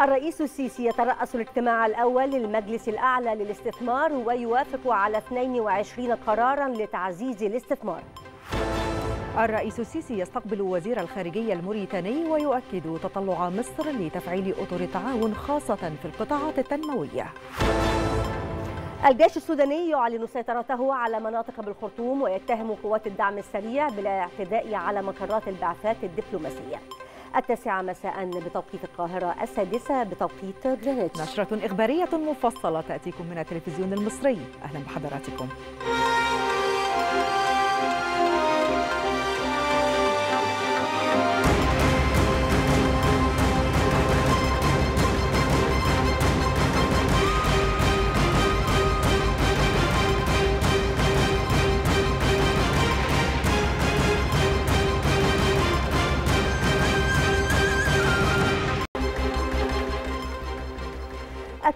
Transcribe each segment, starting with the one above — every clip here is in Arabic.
الرئيس السيسي يترأس الاجتماع الأول للمجلس الأعلى للاستثمار ويوافق على 22 قرارا لتعزيز الاستثمار. الرئيس السيسي يستقبل وزير الخارجية الموريتاني ويؤكد تطلع مصر لتفعيل أطر التعاون خاصة في القطاعات التنموية. الجيش السوداني يعلن سيطرته على مناطق بالخرطوم ويتهم قوات الدعم السريع بالاعتداء على مقرات البعثات الدبلوماسية. التاسعة مساء بتوقيت القاهرة السادسة بتوقيت جرينتش نشرة إخبارية مفصلة تأتيكم من التلفزيون المصري. أهلا بحضراتكم.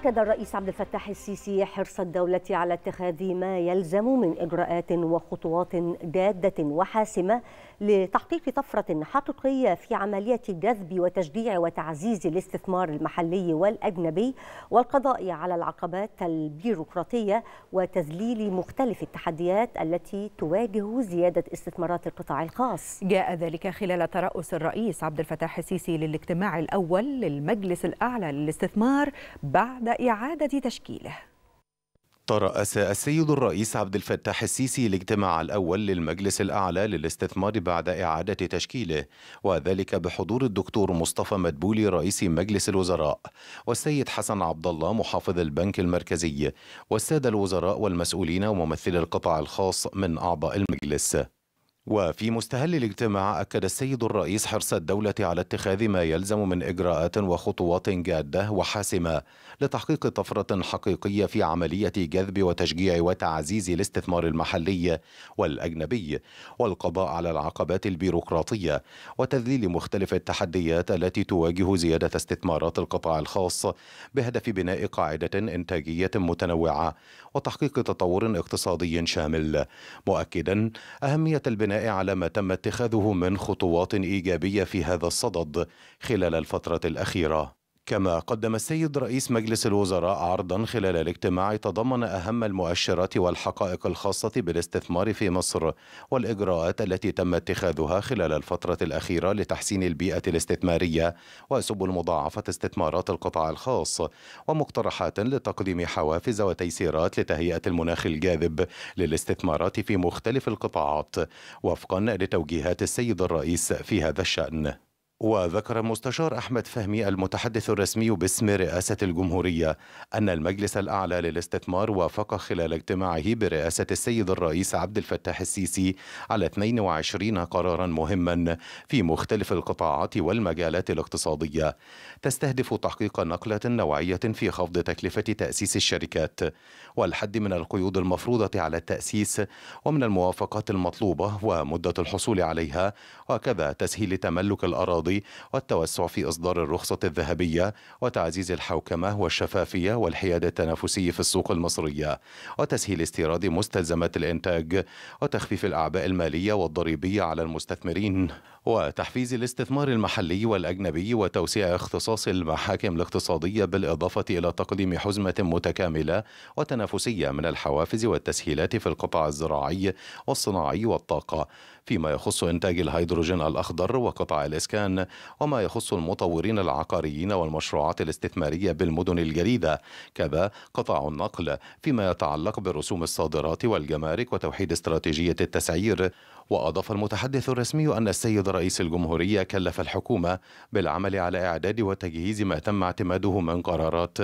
أكد الرئيس عبد الفتاح السيسي حرص الدولة على اتخاذ ما يلزم من إجراءات وخطوات جادة وحاسمة لتحقيق طفرة حقيقية في عملية جذب وتشجيع وتعزيز الاستثمار المحلي والأجنبي والقضاء على العقبات البيروقراطية وتذليل مختلف التحديات التي تواجه زيادة استثمارات القطاع الخاص. جاء ذلك خلال ترأس الرئيس عبد الفتاح السيسي للاجتماع الأول للمجلس الأعلى للاستثمار بعد إعادة تشكيله. ترأس السيد الرئيس عبد الفتاح السيسي الاجتماع الأول للمجلس الأعلى للاستثمار بعد إعادة تشكيله وذلك بحضور الدكتور مصطفى مدبولي رئيس مجلس الوزراء والسيد حسن عبد الله محافظ البنك المركزي والسادة الوزراء والمسؤولين وممثلي القطاع الخاص من أعضاء المجلس. وفي مستهل الاجتماع أكد السيد الرئيس حرص الدولة على اتخاذ ما يلزم من إجراءات وخطوات جادة وحاسمة لتحقيق طفرة حقيقية في عملية جذب وتشجيع وتعزيز الاستثمار المحلي والأجنبي والقضاء على العقبات البيروقراطية وتذليل مختلف التحديات التي تواجه زيادة استثمارات القطاع الخاص بهدف بناء قاعدة إنتاجية متنوعة وتحقيق تطور اقتصادي شامل. مؤكدا أهمية البناء على ما تم اتخاذه من خطوات إيجابية في هذا الصدد خلال الفترة الأخيرة. كما قدم السيد رئيس مجلس الوزراء عرضا خلال الاجتماع تضمن أهم المؤشرات والحقائق الخاصة بالاستثمار في مصر والإجراءات التي تم اتخاذها خلال الفترة الأخيرة لتحسين البيئة الاستثمارية وسبل مضاعفة استثمارات القطاع الخاص ومقترحات لتقديم حوافز وتيسيرات لتهيئة المناخ الجاذب للاستثمارات في مختلف القطاعات وفقا لتوجيهات السيد الرئيس في هذا الشأن. وذكر مستشار أحمد فهمي المتحدث الرسمي باسم رئاسة الجمهورية أن المجلس الأعلى للاستثمار وافق خلال اجتماعه برئاسة السيد الرئيس عبد الفتاح السيسي على 22 قرارا مهما في مختلف القطاعات والمجالات الاقتصادية. تستهدف تحقيق نقلة نوعية في خفض تكلفة تأسيس الشركات والحد من القيود المفروضة على التأسيس ومن الموافقات المطلوبة ومدة الحصول عليها وكذا تسهيل تملك الأراضي والتوسع في إصدار الرخصة الذهبية وتعزيز الحوكمة والشفافية والحياد التنافسي في السوق المصرية وتسهيل استيراد مستلزمات الإنتاج وتخفيف الأعباء المالية والضريبية على المستثمرين. وتحفيز الاستثمار المحلي والأجنبي وتوسيع اختصاص المحاكم الاقتصادية بالإضافة إلى تقديم حزمة متكاملة وتنافسية من الحوافز والتسهيلات في القطاع الزراعي والصناعي والطاقة فيما يخص إنتاج الهيدروجين الأخضر وقطاع الإسكان وما يخص المطورين العقاريين والمشروعات الاستثمارية بالمدن الجديدة كذا قطاع النقل فيما يتعلق برسوم الصادرات والجمارك وتوحيد استراتيجية التسعير وأضاف المتحدث الرسمي أن السيد رئيس الجمهورية كلف الحكومة بالعمل على إعداد وتجهيز ما تم اعتماده من قرارات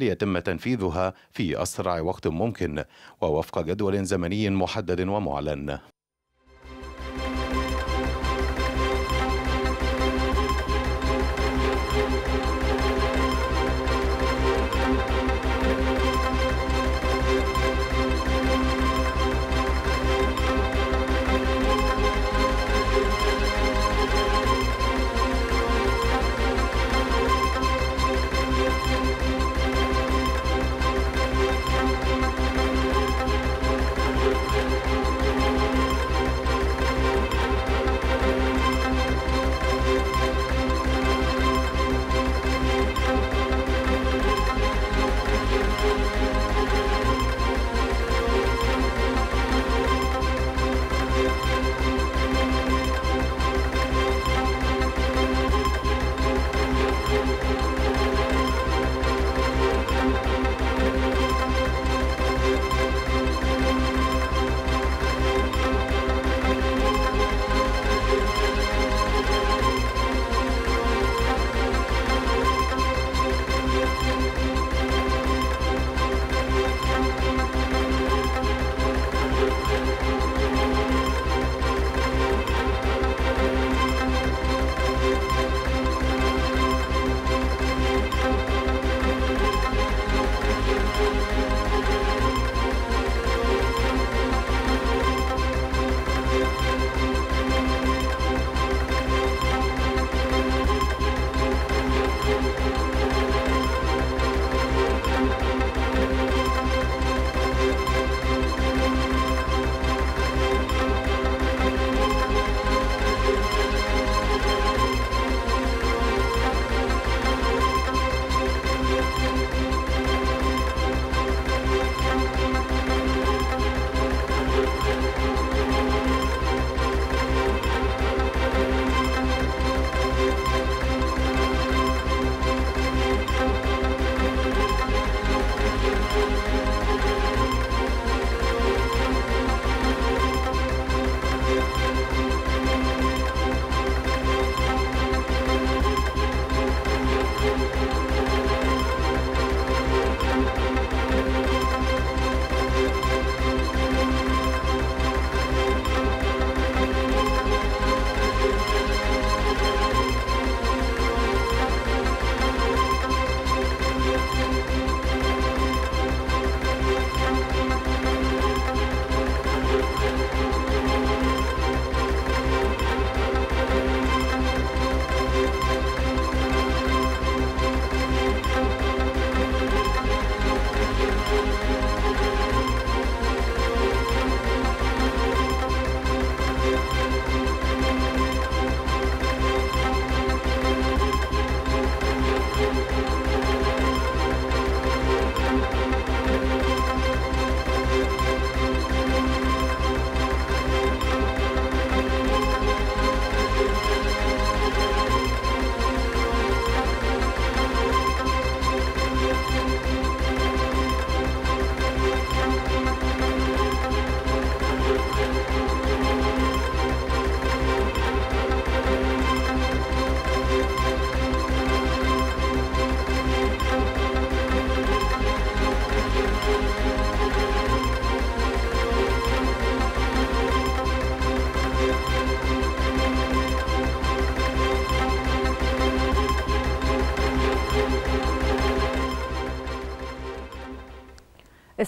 ليتم تنفيذها في أسرع وقت ممكن ووفق جدول زمني محدد ومعلن.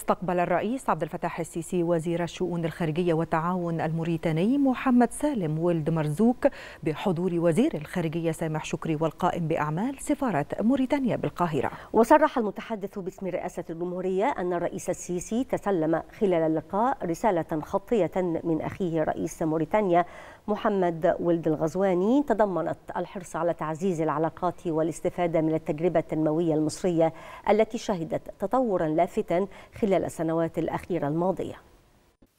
Podcast استقبل الرئيس عبد الفتاح السيسي وزير الشؤون الخارجية والتعاون الموريتاني محمد سالم ولد مرزوق بحضور وزير الخارجية سامح شكري والقائم بأعمال سفارة موريتانيا بالقاهرة. وصرح المتحدث باسم رئاسة الجمهورية أن الرئيس السيسي تسلم خلال اللقاء رسالة خطية من أخيه رئيس موريتانيا محمد ولد الغزواني. تضمنت الحرص على تعزيز العلاقات والاستفادة من التجربة التنموية المصرية التي شهدت تطورا لافتا خلال السنوات الأخيرة الماضية.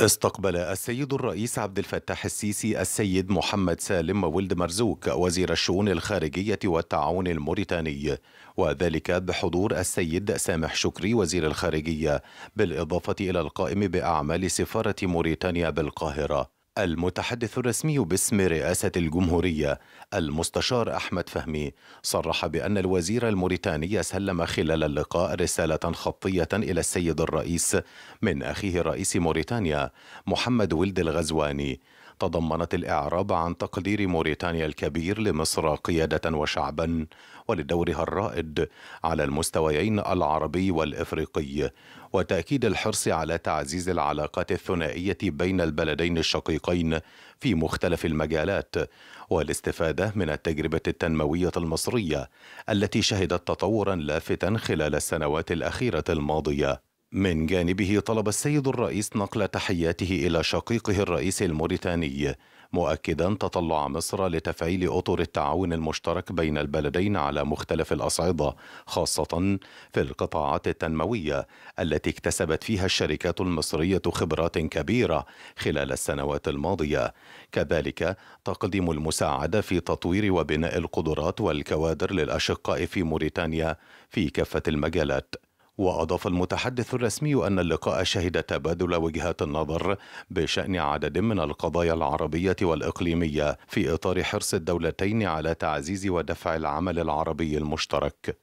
استقبل السيد الرئيس عبد الفتاح السيسي السيد محمد سالم ولد مرزوق وزير الشؤون الخارجية والتعاون الموريتاني وذلك بحضور السيد سامح شكري وزير الخارجية بالإضافة إلى القائم بأعمال سفارة موريتانيا بالقاهرة. المتحدث الرسمي باسم رئاسة الجمهورية المستشار أحمد فهمي صرح بأن الوزير الموريتاني سلم خلال اللقاء رسالة خطية إلى السيد الرئيس من أخيه رئيس موريتانيا محمد ولد الغزواني تضمنت الإعراب عن تقدير موريتانيا الكبير لمصر قيادة وشعبا ولدورها الرائد على المستويين العربي والإفريقي وتأكيد الحرص على تعزيز العلاقات الثنائية بين البلدين الشقيقين في مختلف المجالات والاستفادة من التجربة التنموية المصرية التي شهدت تطورا لافتا خلال السنوات الأخيرة الماضية. من جانبه طلب السيد الرئيس نقل تحياته إلى شقيقه الرئيس الموريتاني مؤكدا تطلع مصر لتفعيل أطر التعاون المشترك بين البلدين على مختلف الأصعدة خاصة في القطاعات التنموية التي اكتسبت فيها الشركات المصرية خبرات كبيرة خلال السنوات الماضية. كذلك تقديم المساعدة في تطوير وبناء القدرات والكوادر للأشقاء في موريتانيا في كافة المجالات. وأضاف المتحدث الرسمي أن اللقاء شهد تبادل وجهات النظر بشأن عدد من القضايا العربية والإقليمية في إطار حرص الدولتين على تعزيز ودفع العمل العربي المشترك.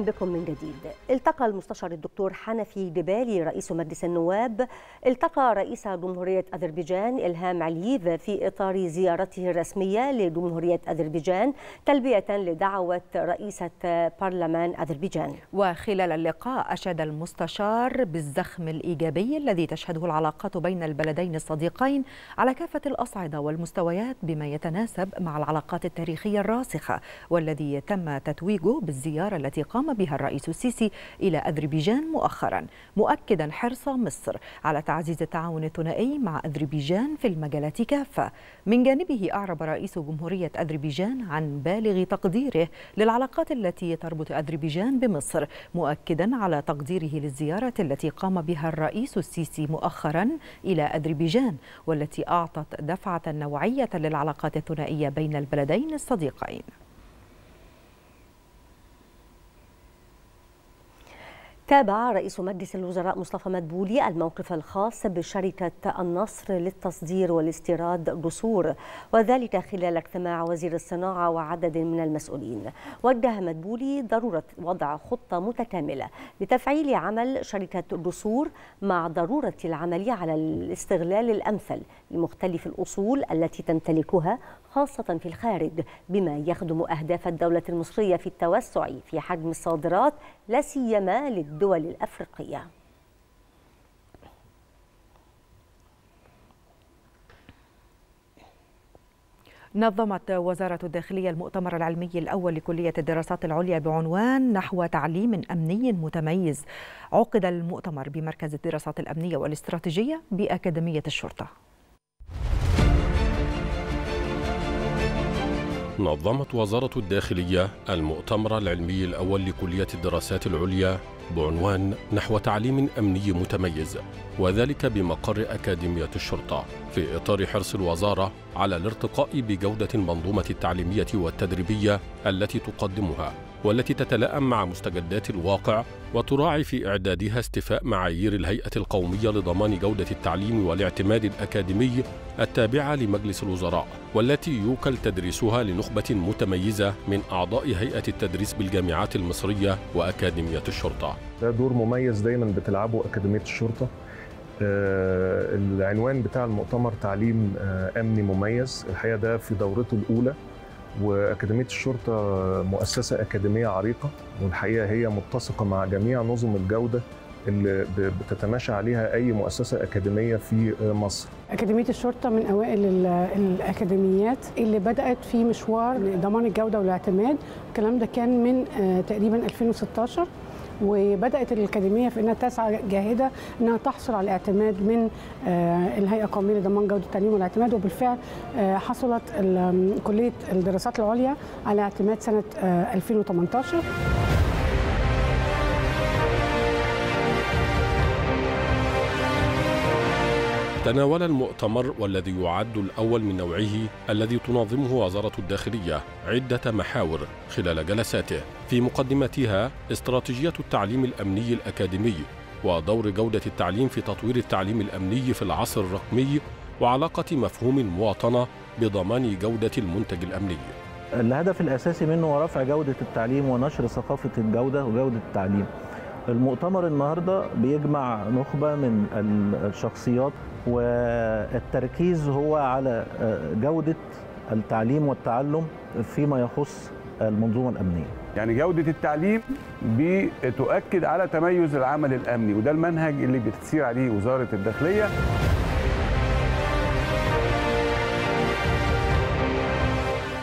بكم من جديد. التقى المستشار الدكتور حنفي دبالي رئيس مجلس النواب التقى رئيس جمهورية أذربيجان إلهام علييف في إطار زيارته الرسمية لجمهورية أذربيجان تلبية لدعوة رئيسة برلمان أذربيجان. وخلال اللقاء أشاد المستشار بالزخم الإيجابي الذي تشهده العلاقات بين البلدين الصديقين على كافة الأصعدة والمستويات بما يتناسب مع العلاقات التاريخية الراسخة والذي تم تتويجه بالزيارة التي قام بها الرئيس السيسي إلى أذربيجان مؤخرا. مؤكدا حرص مصر على تعزيز التعاون الثنائي مع أذربيجان في المجالات كافة من جانبه أعرب رئيس جمهورية أذربيجان عن بالغ تقديره للعلاقات التي تربط أذربيجان بمصر مؤكدا على تقديره للزيارة التي قام بها الرئيس السيسي مؤخرا إلى أذربيجان والتي أعطت دفعة نوعية للعلاقات الثنائية بين البلدين الصديقين. تابع رئيس مجلس الوزراء مصطفى مدبولي الموقف الخاص بشركة النصر للتصدير والاستيراد جسور وذلك خلال اجتماع وزير الصناعة وعدد من المسؤولين. وجه مدبولي ضرورة وضع خطة متكاملة لتفعيل عمل شركة جسور مع ضرورة العمل على الاستغلال الأمثل لمختلف الأصول التي تمتلكها خاصة في الخارج بما يخدم أهداف الدولة المصرية في التوسع في حجم الصادرات لا سيما للدول الأفريقية. نظمت وزارة الداخلية المؤتمر العلمي الأول لكلية الدراسات العليا بعنوان نحو تعليم أمني متميز. عقد المؤتمر بمركز الدراسات الأمنية والاستراتيجية بأكاديمية الشرطة. نظمت وزارة الداخلية المؤتمر العلمي الأول لكلية الدراسات العليا بعنوان نحو تعليم أمني متميز وذلك بمقر أكاديمية الشرطة في إطار حرص الوزارة على الارتقاء بجودة المنظومة التعليمية والتدريبية التي تقدمها. والتي تتلائم مع مستجدات الواقع وتراعي في إعدادها استيفاء معايير الهيئة القومية لضمان جودة التعليم والاعتماد الأكاديمي التابعة لمجلس الوزراء والتي يوكل تدريسها لنخبة متميزة من أعضاء هيئة التدريس بالجامعات المصرية وأكاديمية الشرطة. ده دور مميز دايما بتلعبه أكاديمية الشرطة. آه، العنوان بتاع المؤتمر تعليم آه، أمني مميز. الحقيقة ده في دورته الأولى. وأكاديمية الشرطة مؤسسة أكاديمية عريقة والحقيقة هي متسقة مع جميع نظم الجودة اللي بتتماشى عليها أي مؤسسة أكاديمية في مصر. أكاديمية الشرطة من أوائل ال- الأكاديميات اللي بدأت في مشوار ضمان الجودة والاعتماد. الكلام ده كان من آه، تقريبا 2016 وبدأت الأكاديمية في أنها تسعى جاهدة أنها تحصل على الاعتماد من آه، الهيئة القومية لضمان جودة التعليم والاعتماد وبالفعل آه، حصلت كلية الدراسات العليا على اعتماد سنة آه، 2018 تناول المؤتمر والذي يعد الأول من نوعه الذي تنظمه وزارة الداخلية عدة محاور خلال جلساته. في مقدمتها استراتيجية التعليم الأمني الأكاديمي ودور جودة التعليم في تطوير التعليم الأمني في العصر الرقمي وعلاقة مفهوم المواطنة بضمان جودة المنتج الأمني. الهدف الأساسي منه هو رفع جودة التعليم ونشر ثقافة الجودة وجودة التعليم. المؤتمر النهاردة بيجمع نخبة من ال- الشخصيات والتركيز هو على آه، جودة التعليم والتعلم فيما يخص المنظومة الأمنية. يعني جودة التعليم بتؤكد على تميز العمل الأمني وده المنهج اللي بتسير عليه وزارة الداخلية.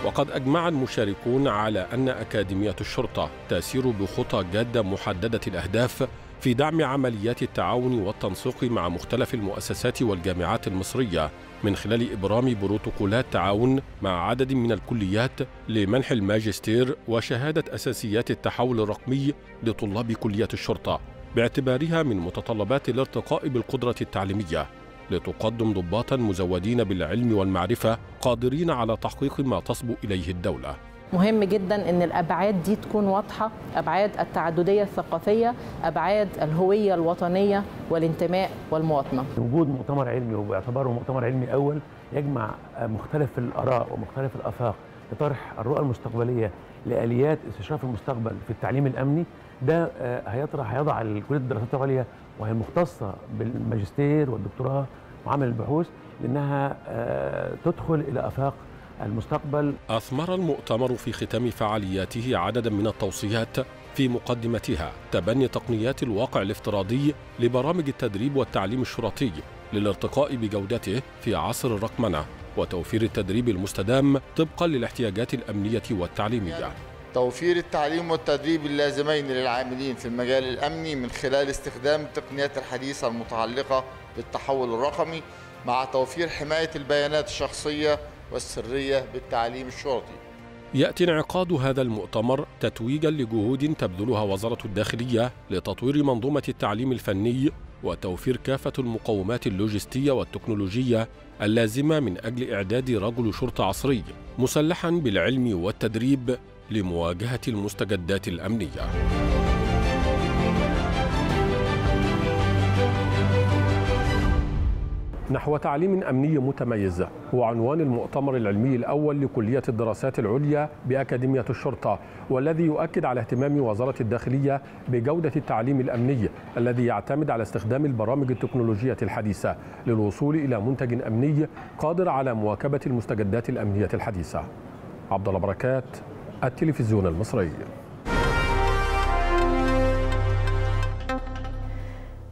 وقد أجمع المشاركون على أن أكاديمية الشرطة تسير بخطى جادة محددة الأهداف في دعم عمليات التعاون والتنسيق مع مختلف المؤسسات والجامعات المصرية من خلال إبرام بروتوكولات تعاون مع عدد من الكليات لمنح الماجستير وشهادة أساسيات التحول الرقمي لطلاب كلية الشرطة باعتبارها من متطلبات الارتقاء بالقدرة التعليمية. لتقدم ضباطا مزودين بالعلم والمعرفة قادرين على تحقيق ما تصبو إليه الدولة. مهم جدا إن الأبعاد دي تكون واضحة. أبعاد التعددية الثقافية أبعاد الهوية الوطنية والانتماء والمواطنة. وجود مؤتمر علمي وباعتباره مؤتمر علمي أول يجمع مختلف الآراء ومختلف الأفاق لطرح الرؤى المستقبلية لآليات استشراف المستقبل في التعليم الأمني. ده آه، هيطرح هيضع كليه الدراسات العليا وهي المختصه بالماجستير والدكتوراه وعمل البحوث لأنها آه، تدخل إلى أفاق المستقبل. أثمر المؤتمر في ختام فعالياته عددا من التوصيات في مقدمتها تبني تقنيات الواقع الافتراضي لبرامج التدريب والتعليم الشرطي للارتقاء بجودته في عصر الرقمنة وتوفير التدريب المستدام طبقا للاحتياجات الأمنية والتعليمية. توفير التعليم والتدريب اللازمين للعاملين في المجال الأمني من خلال استخدام التقنيات الحديثة المتعلقة بالتحول الرقمي مع توفير حماية البيانات الشخصية والسرية بالتعليم الشرطي يأتي انعقاد هذا المؤتمر تتويجا لجهود تبذلها وزارة الداخلية لتطوير منظومة التعليم الفني وتوفير كافة المقومات اللوجستية والتكنولوجية اللازمة من أجل إعداد رجل شرطة عصري مسلحا بالعلم والتدريب لمواجهة المستجدات الأمنية. نحو تعليم أمني متميز هو عنوان المؤتمر العلمي الأول لكلية الدراسات العليا بأكاديمية الشرطة والذي يؤكد على اهتمام وزارة الداخلية بجودة التعليم الأمني الذي يعتمد على استخدام البرامج التكنولوجية الحديثة للوصول إلى منتج أمني قادر على مواكبة المستجدات الأمنية الحديثة. عبد الله بركات التلفزيون المصري.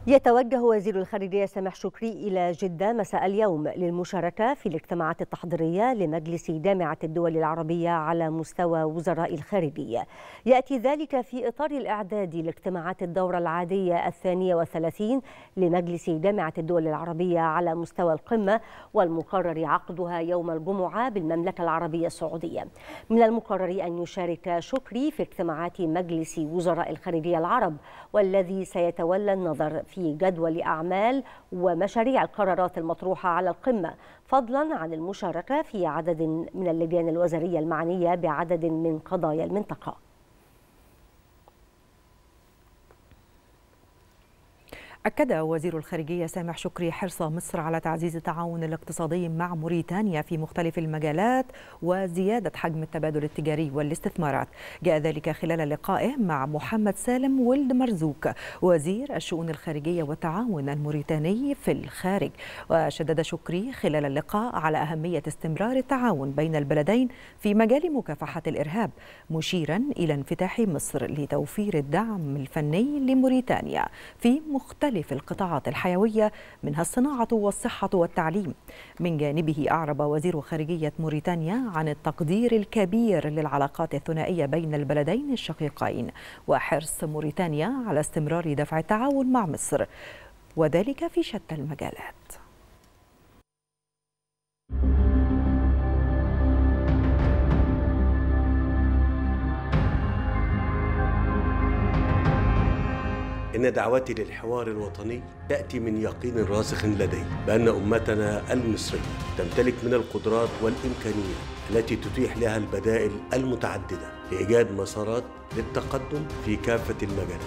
يتوجه وزير الخارجية سامح شكري إلى جدة مساء اليوم للمشاركة في الاجتماعات التحضيرية لمجلس جامعة الدول العربية على مستوى وزراء الخارجية. يأتي ذلك في إطار الإعداد لاجتماعات الدورة العادية الثانية والثلاثين لمجلس جامعة الدول العربية على مستوى القمة والمقرر عقدها يوم الجمعة بالمملكة العربية السعودية. من المقرر أن يشارك شكري في اجتماعات مجلس وزراء الخارجية العرب والذي سيتولى النظر في جدول أعمال ومشاريع القرارات المطروحة على القمة فضلا عن المشاركة في عدد من اللجان الوزارية المعنية بعدد من قضايا المنطقة. أكد وزير الخارجية سامح شكري حرص مصر على تعزيز التعاون الاقتصادي مع موريتانيا في مختلف المجالات وزيادة حجم التبادل التجاري والاستثمارات. جاء ذلك خلال لقائه مع محمد سالم ولد مرزوق وزير الشؤون الخارجية والتعاون الموريتاني في الخارج. وشدد شكري خلال اللقاء على أهمية استمرار التعاون بين البلدين في مجال مكافحة الإرهاب مشيرا إلى انفتاح مصر لتوفير الدعم الفني لموريتانيا في مختلف مختلف القطاعات الحيوية منها الصناعة والصحة والتعليم. من جانبه أعرب وزير خارجية موريتانيا عن التقدير الكبير للعلاقات الثنائية بين البلدين الشقيقين وحرص موريتانيا على استمرار دفع التعاون مع مصر وذلك في شتى المجالات. إن دعوتي للحوار الوطني تأتي من يقين راسخ لدي بأن أمتنا المصرية تمتلك من القدرات والإمكانيات التي تتيح لها البدائل المتعددة لإيجاد مسارات للتقدم في كافة المجالات.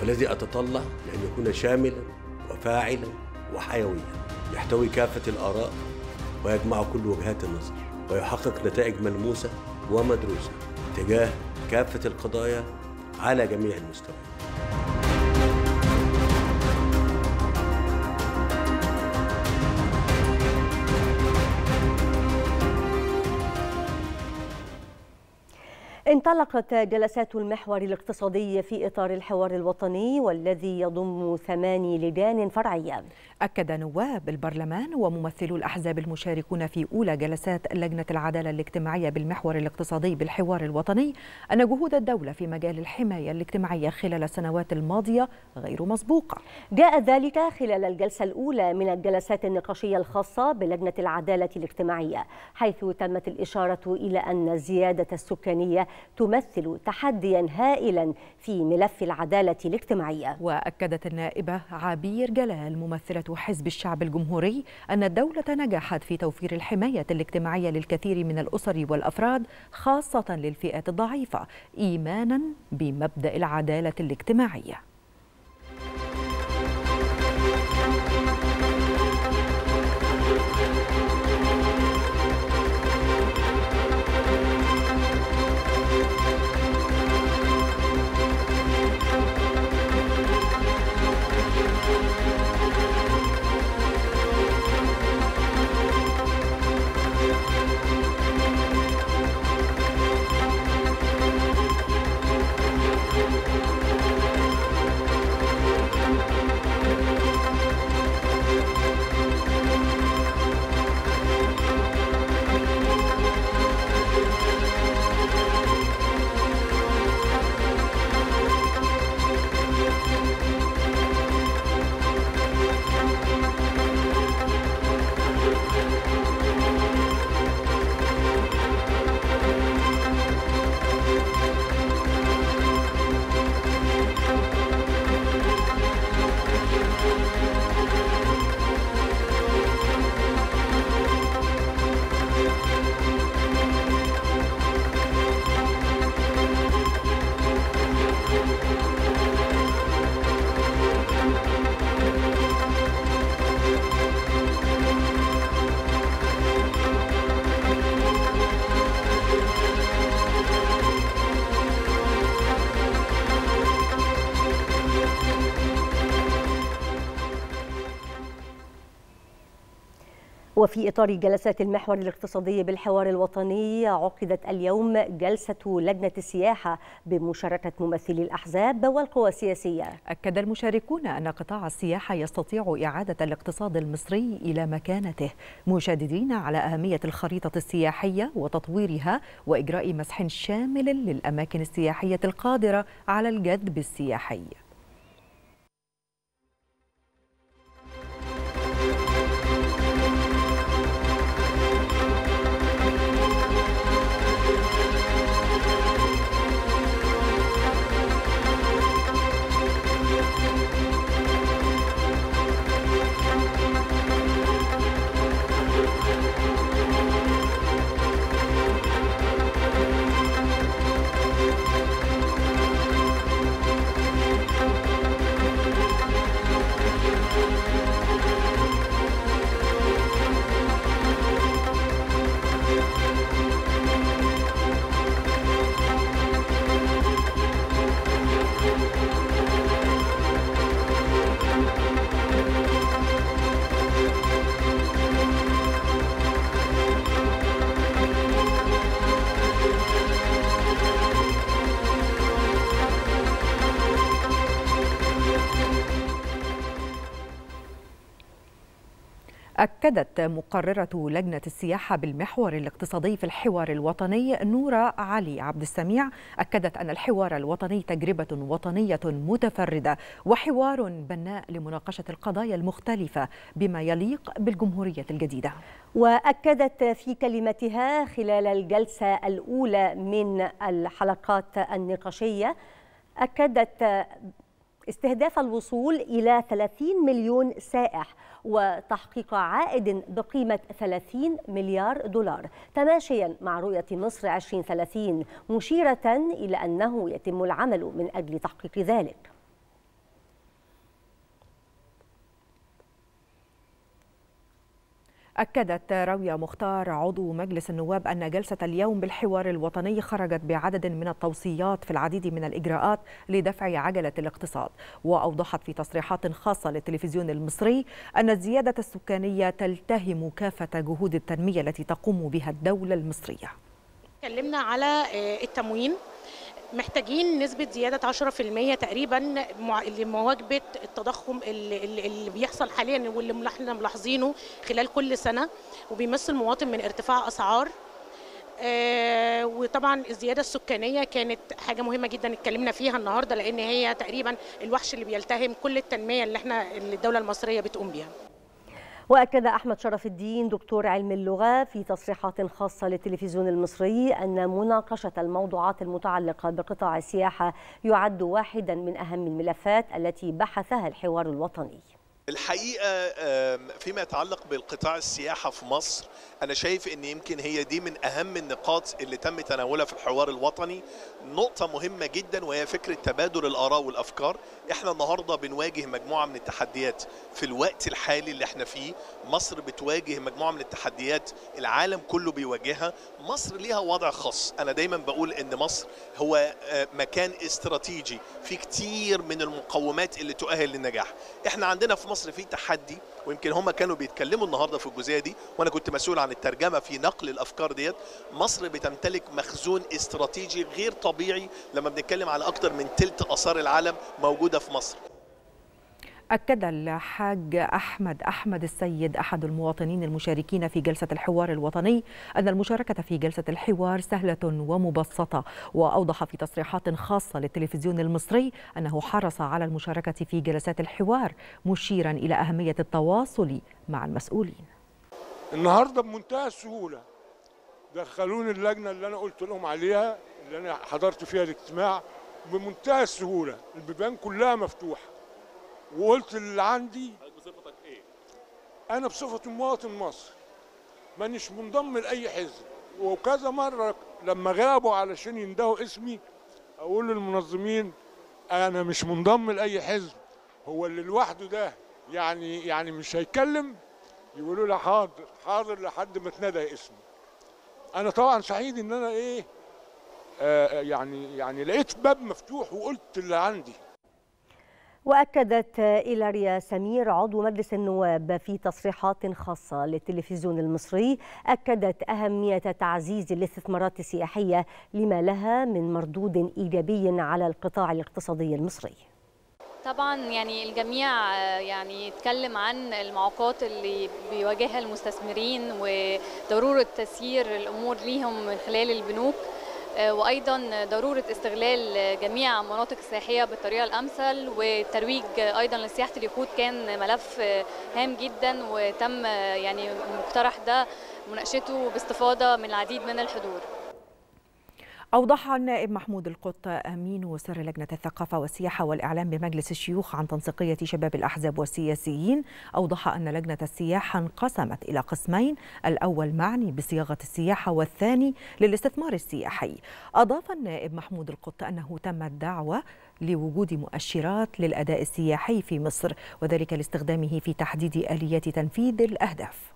والذي أتطلع لأن يكون شاملا وفاعلا وحيويا يحتوي كافة الآراء ويجمع كل وجهات النظر ويحقق نتائج ملموسة ومدروسة تجاه كافة القضايا على جميع المستويات. انطلقت جلسات المحور الاقتصادي في إطار الحوار الوطني والذي يضم ثماني لجان فرعية. أكد نواب البرلمان وممثلو الأحزاب المشاركون في أولى جلسات لجنة العدالة الاجتماعية بالمحور الاقتصادي بالحوار الوطني أن جهود الدولة في مجال الحماية الاجتماعية خلال السنوات الماضية غير مسبوقة. جاء ذلك خلال الجلسة الأولى من الجلسات النقاشية الخاصة بلجنة العدالة الاجتماعية حيث تمت الإشارة إلى أن الزيادة السكانية تمثل تحديا هائلا في ملف العدالة الاجتماعية. وأكدت النائبة عبير جلال ممثلة حزب الشعب الجمهوري أن الدولة نجحت في توفير الحماية الاجتماعية للكثير من الأسر والأفراد خاصة للفئات الضعيفة إيمانا بمبدأ العدالة الاجتماعية. وفي إطار جلسات المحور الاقتصادي بالحوار الوطني عقدت اليوم جلسة لجنة السياحة بمشاركة ممثلي الأحزاب والقوى السياسية. أكد المشاركون أن قطاع السياحة يستطيع إعادة الاقتصاد المصري إلى مكانته مشددين على أهمية الخريطة السياحية وتطويرها وإجراء مسح شامل للأماكن السياحية القادرة على الجذب السياحي. أكدت مقررة لجنة السياحة بالمحور الاقتصادي في الحوار الوطني نورة علي عبد السميع. أكدت أن الحوار الوطني تجربة وطنية متفردة وحوار بناء لمناقشة القضايا المختلفة بما يليق بالجمهورية الجديدة. وأكدت في كلمتها خلال الجلسة الأولى من الحلقات النقاشية أكدت استهداف الوصول إلى 30 مليون سائح وتحقيق عائد بقيمة 30 مليار دولار. تماشيا مع رؤية مصر 2030 مشيرة إلى أنه يتم العمل من أجل تحقيق ذلك. أكدت راوية مختار عضو مجلس النواب أن جلسة اليوم بالحوار الوطني خرجت بعدد من التوصيات في العديد من الإجراءات لدفع عجلة الاقتصاد. وأوضحت في تصريحات خاصة للتلفزيون المصري أن الزيادة السكانية تلتهم كافة جهود التنمية التي تقوم بها الدولة المصرية. اتكلمنا على التموين. محتاجين نسبة زيادة 10% تقريبا لمواجبة التضخم اللي, اللي بيحصل حاليا واللي إحنا ملاحظينه خلال كل سنة وبيمثل مواطن من ارتفاع أسعار. آه وطبعا الزيادة السكانية كانت حاجة مهمة جدا اتكلمنا فيها النهاردة لأن هي تقريبا الوحش اللي بيلتهم كل التنمية اللي إحنا اللي الدولة المصرية بتقوم بيها. وأكد أحمد شرف الدين دكتور علم اللغة في تصريحات خاصة للتلفزيون المصري أن مناقشة الموضوعات المتعلقة بقطاع السياحة يعد واحدا من أهم الملفات التي بحثها الحوار الوطني. الحقيقة فيما يتعلق بالقطاع السياحة في مصر أنا شايف أن يمكن هي دي من أهم النقاط اللي تم تناولها في الحوار الوطني. نقطة مهمة جدا وهي فكرة تبادل الآراء والأفكار. إحنا النهاردة بنواجه مجموعة من التحديات في الوقت الحالي اللي إحنا فيه. مصر بتواجه مجموعة من التحديات العالم كله بيواجهها. مصر ليها وضع خاص. أنا دايما بقول أن مصر هو مكان استراتيجي في كتير من المقومات اللي تؤهل للنجاح. إحنا عندنا في مصر في تحدي ويمكن هم كانوا بيتكلموا النهارده في الجزئية دي وأنا كنت مسؤول عن الترجمة في نقل الأفكار ديت. مصر بتمتلك مخزون استراتيجي غير طبيعي لما بنتكلم على أكتر من ثلث آثار العالم موجودة في مصر. أكد الحاج أحمد أحمد السيد أحد المواطنين المشاركين في جلسة الحوار الوطني أن المشاركة في جلسة الحوار سهلة ومبسطة. وأوضح في تصريحات خاصة للتلفزيون المصري أنه حرص على المشاركة في جلسات الحوار مشيرا إلى أهمية التواصل مع المسؤولين. النهاردة بمنتهى السهولة دخلوني اللجنة اللي أنا قلت لهم عليها اللي أنا حضرت فيها الاجتماع بمنتهى السهولة البيبان كلها مفتوحة. وقلت اللي عندي بصفتك إيه؟ أنا بصفتي مواطن مصري مانيش منضم لأي حزب. وكذا مرة لما غابوا علشان يندهوا اسمي أقول للمنظمين أنا مش منضم لأي حزب. هو اللي لوحده ده يعني يعني مش هيتكلم يقولوا لي حاضر حاضر لحد ما اتندى اسمي. أنا طبعا سعيد إن أنا إيه آه يعني يعني لقيت باب مفتوح وقلت اللي عندي. وأكدت إيلاريا سمير عضو مجلس النواب في تصريحات خاصة للتلفزيون المصري أكدت أهمية تعزيز الاستثمارات السياحية لما لها من مردود إيجابي على القطاع الاقتصادي المصري. طبعا يعني الجميع يعني يتكلم عن المعوقات اللي بيواجهها المستثمرين وضرورة تسيير الأمور ليهم من خلال البنوك. وأيضا ضرورة استغلال جميع المناطق السياحيه بالطريقة الأمثل والترويج أيضا لسياحة اليخوت كان ملف هام جدا وتم يعني المقترح ده مناقشته باستفاضة من العديد من الحضور. أوضح النائب محمود القط أمين وسر لجنة الثقافة والسياحة والإعلام بمجلس الشيوخ عن تنسيقية شباب الأحزاب والسياسيين. أوضح أن لجنة السياحة انقسمت إلى قسمين الأول معني بصياغة السياحة والثاني للاستثمار السياحي. أضاف النائب محمود القط أنه تم الدعوة لوجود مؤشرات للأداء السياحي في مصر وذلك لاستخدامه في تحديد آليات تنفيذ الأهداف.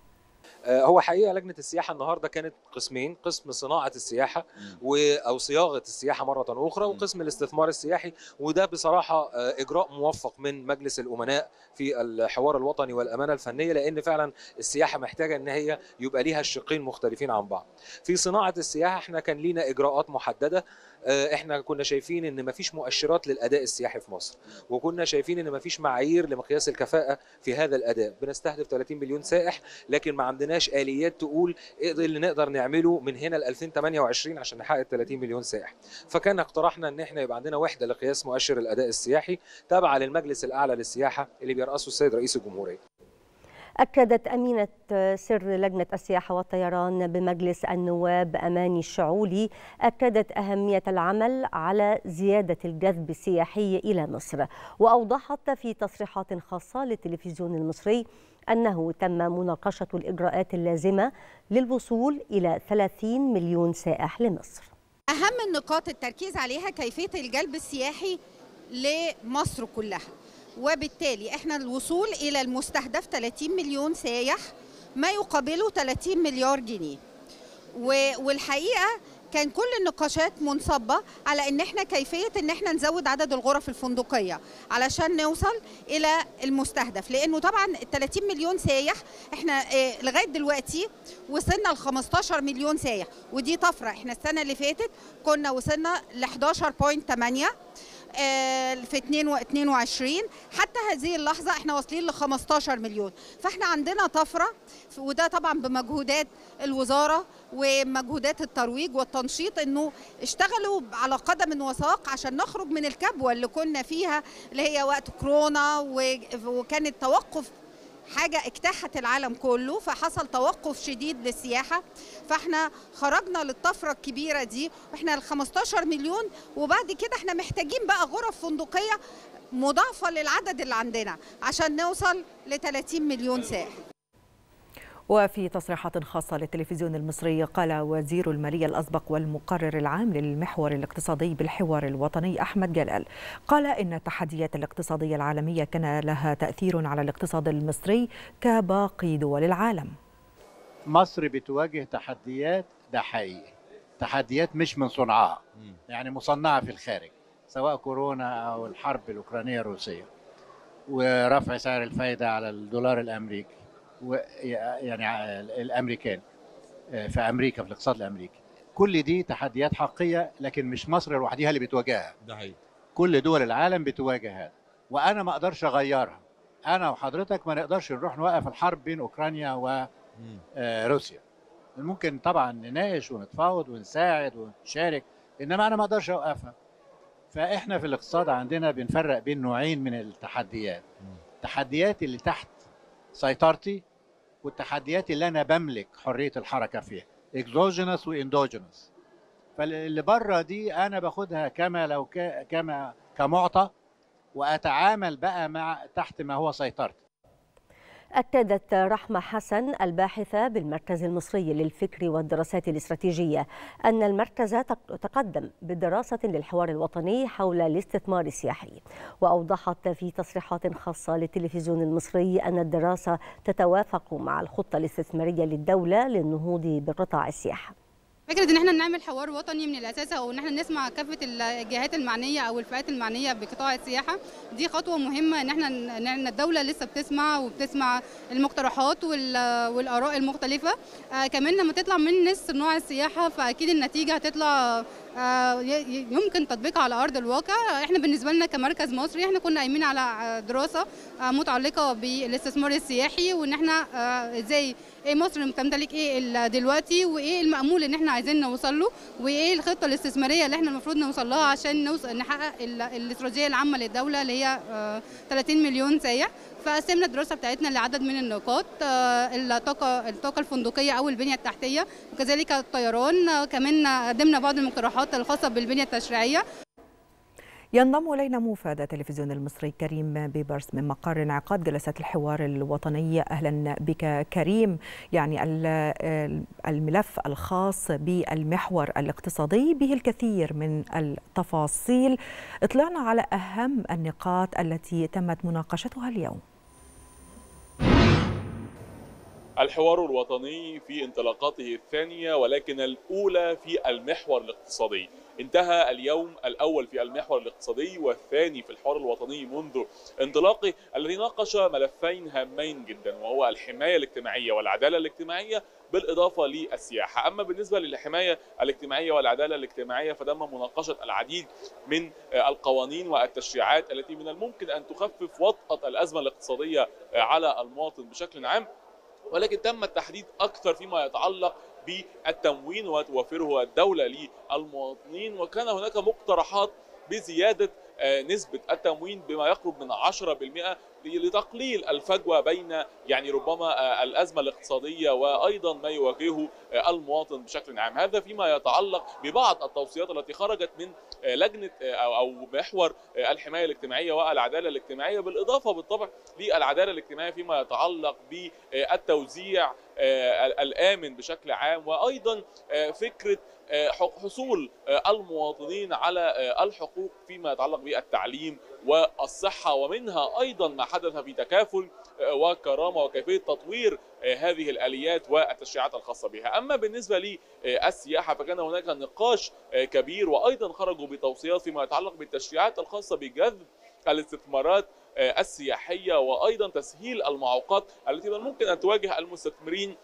هو حقيقة لجنة السياحة النهارده كانت قسمين قسم صناعة السياحة و أو صياغة السياحة مرة أخرى وقسم الاستثمار السياحي وده بصراحة إجراء موفق من مجلس الأمناء في الحوار الوطني والأمانة الفنية لأن فعلا السياحة محتاجة إن هي يبقى ليها الشقين مختلفين عن بعض. في صناعة السياحة إحنا كان لينا إجراءات محددة إحنا كنا شايفين إن مفيش مؤشرات للأداء السياحي في مصر وكنا شايفين إن مفيش معايير لمقياس الكفاءة في هذا الأداء. بنستهدف 30 مليون سائح لكن ما عندناش آليات تقول إيه اللي نقدر نعمله من هنا ل 2028 عشان نحقق 30 مليون سائح. فكان اقترحنا إن إحنا يبقى عندنا وحدة لقياس مؤشر الأداء السياحي تابعة للمجلس الأعلى للسياحة اللي بيرأسه السيد رئيس الجمهورية. أكدت أمينة سر لجنة السياحة والطيران بمجلس النواب أماني الشعولي أكدت أهمية العمل على زيادة الجذب السياحي إلى مصر. وأوضحت في تصريحات خاصة للتلفزيون المصري أنه تم مناقشة الإجراءات اللازمة للوصول إلى 30 مليون سائح لمصر. أهم النقاط التركيز عليها كيفية الجلب السياحي لمصر كلها. وبالتالي إحنا الوصول إلى المستهدف 30 مليون سايح ما يقابله 30 مليار جنيه. والحقيقة كان كل النقاشات منصبة على إن إحنا كيفية إن إحنا نزود عدد الغرف الفندقية علشان نوصل إلى المستهدف. لأنه طبعا ال 30 مليون سايح إحنا آه لغاية دلوقتي وصلنا ل 15 مليون سايح ودي طفرة. إحنا السنة اللي فاتت كنا وصلنا ل 11.8 في 22 حتى هذه اللحظة إحنا واصلين ل 15 مليون. فإحنا عندنا طفرة وده طبعا بمجهودات الوزارة ومجهودات الترويج والتنشيط إنه اشتغلوا على قدم وساق عشان نخرج من الكبوة اللي كنا فيها اللي هي وقت كورونا وكان التوقف حاجة اجتاحت العالم كله فحصل توقف شديد للسياحة. فاحنا خرجنا للطفرة الكبيرة دي وإحنا ال 15 مليون وبعد كده إحنا محتاجين بقى غرف فندقية مضاعفة للعدد اللي عندنا عشان نوصل ل 30 مليون سائح وفي تصريحات خاصة للتلفزيون المصري قال وزير المالية الأسبق والمقرر العام للمحور الاقتصادي بالحوار الوطني أحمد جلال. قال إن التحديات الاقتصادية العالمية كان لها تأثير على الاقتصاد المصري كباقي دول العالم. مصر بتواجه تحديات ده حقيقي تحديات مش من صنعها يعني مصنعة في الخارج سواء كورونا أو الحرب الأوكرانية الروسية. ورفع سعر الفايدة على الدولار الأمريكي. يعني الأمريكان في أمريكا في الاقتصاد الأمريكي. كل دي تحديات حقيقية لكن مش مصر لوحدها اللي بتواجهها. ده حقيقي. كل دول العالم بتواجه هذا وأنا ما أقدرش أغيرها. أنا وحضرتك ما نقدرش نروح نوقف الحرب بين أوكرانيا وروسيا ممكن طبعا نناقش ونتفاوض ونساعد ونشارك إنما أنا ما أقدرش أوقفها. فإحنا في الاقتصاد عندنا بنفرق بين نوعين من التحديات. التحديات اللي تحت سيطرتي والتحديات اللي أنا بملك حرية الحركة فيها exogenous و endogenous فاللي بره دي أنا باخدها كما لو. كما كمعطى وأتعامل بقى مع تحت ما هو سيطرتي أكدت رحمة حسن الباحثة بالمركز المصري للفكر والدراسات الاستراتيجية أن المركز تقدم بدراسة للحوار الوطني حول الاستثمار السياحي وأوضحت في تصريحات خاصة للتلفزيون المصري أن الدراسة تتوافق مع الخطة الاستثمارية للدولة للنهوض بقطاع السياحة. فكرة إن إحنا نعمل حوار وطني من الأساس أو إن إحنا نسمع كافة الجهات المعنية أو الفئات المعنية بقطاع السياحة دي خطوة مهمة إن إحنا إن الدولة لسه بتسمع وبتسمع المقترحات والآراء المختلفة. آه كمان لما تطلع من ناس صناع السياحة فأكيد النتيجة هتطلع يمكن تطبيقها على أرض الواقع. إحنا بالنسبة لنا كمركز مصري إحنا كنا قايمين على دراسة متعلقة بالاستثمار السياحي وإن إحنا إزاي إيه مصر بتمتلك إيه دلوقتي وإيه المأمول ان إحنا عايزين نوصل له وإيه الخطة الاستثمارية اللي إحنا المفروض نوصل لها عشان نوصل نحقق الاستراتيجية العامة للدولة اللي هي 30 مليون سايح. فقسمنا الدراسة بتاعتنا لعدد من النقاط الطاقه الطاقة الفندقية أو البنية التحتية وكذلك الطيران كمان قدمنا بعض المقترحات الخاصة بالبنية التشريعية. ينضم إلينا مفاد تلفزيون المصري كريم بيبرس من مقر انعقاد جلسات الحوار الوطني. أهلا بك كريم. يعني الملف الخاص بالمحور الاقتصادي به الكثير من التفاصيل اطلعنا على أهم النقاط التي تمت مناقشتها اليوم. الحوار الوطني في انطلاقاته الثانية ولكن الأولى في المحور الاقتصادي. انتهى اليوم الأول في المحور الاقتصادي والثاني في الحوار الوطني منذ انطلاقه الذي ناقش ملفين هامين جدا وهو الحماية الاجتماعية والعدالة الاجتماعية بالإضافة للسياحة. أما بالنسبة للحماية الاجتماعية والعدالة الاجتماعية فتم مناقشة العديد من القوانين والتشريعات التي من الممكن أن تخفف وطأة الأزمة الاقتصادية على المواطن بشكل عام. ولكن تم التحديد أكثر فيما يتعلق بالتموين وتوفره الدولة للمواطنين وكان هناك مقترحات بزيادة نسبة التموين بما يقرب من 10% لتقليل الفجوة بين يعني ربما الأزمة الاقتصادية وأيضا ما يواجهه المواطن بشكل عام. هذا فيما يتعلق ببعض التوصيات التي خرجت من لجنة أو محور الحماية الاجتماعية والعدالة الاجتماعية بالإضافة بالطبع للعدالة الاجتماعية فيما يتعلق بالتوزيع الآمن بشكل عام وأيضا فكرة حصول المواطنين على الحقوق فيما يتعلق بالتعليم والصحة ومنها أيضا ما حدث في تكافل وكرامة وكيفية تطوير هذه الآليات والتشريعات الخاصة بها. أما بالنسبة للسياحة فكان هناك نقاش كبير وأيضا خرجوا بتوصيات فيما يتعلق بالتشريعات الخاصة بجذب الاستثمارات السياحية وأيضا تسهيل المعوقات التي من الممكن أن تواجه المستثمرين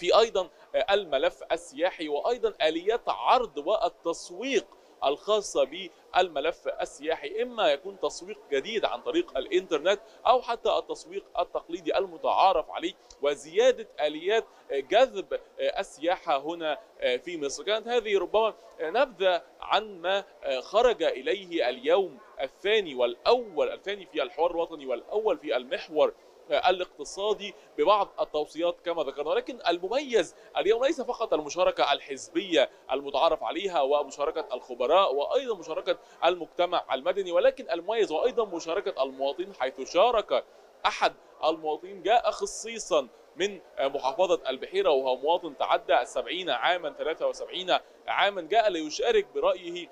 في أيضا الملف السياحي وأيضا آليات عرض والتسويق الخاصة بالملف السياحي. إما يكون تسويق جديد عن طريق الإنترنت أو حتى التسويق التقليدي المتعارف عليه وزيادة آليات جذب السياحة هنا في مصر. كانت هذه ربما نبذة عن ما خرج إليه اليوم الثاني والأول الثاني في الحوار الوطني والأول في المحور الاقتصادي ببعض التوصيات كما ذكرنا. ولكن المميز اليوم ليس فقط المشاركة الحزبية المتعارف عليها ومشاركة الخبراء وأيضا مشاركة المجتمع المدني ولكن المميز وأيضا مشاركة المواطنين حيث شارك أحد المواطنين جاء خصيصا من محافظة البحيرة وهو مواطن تعدى السبعين عاما 73 عاما. جاء ليشارك برأيه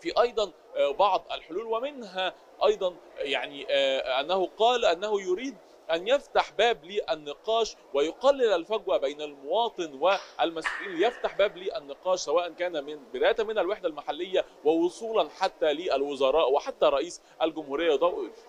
في أيضا بعض الحلول ومنها أيضا يعني أنه قال أنه يريد أن يفتح باب للنقاش ويقلل الفجوة بين المواطن والمسؤولين يفتح باب للنقاش سواء كان من بداية من الوحدة المحلية ووصولا حتى للوزراء وحتى رئيس الجمهورية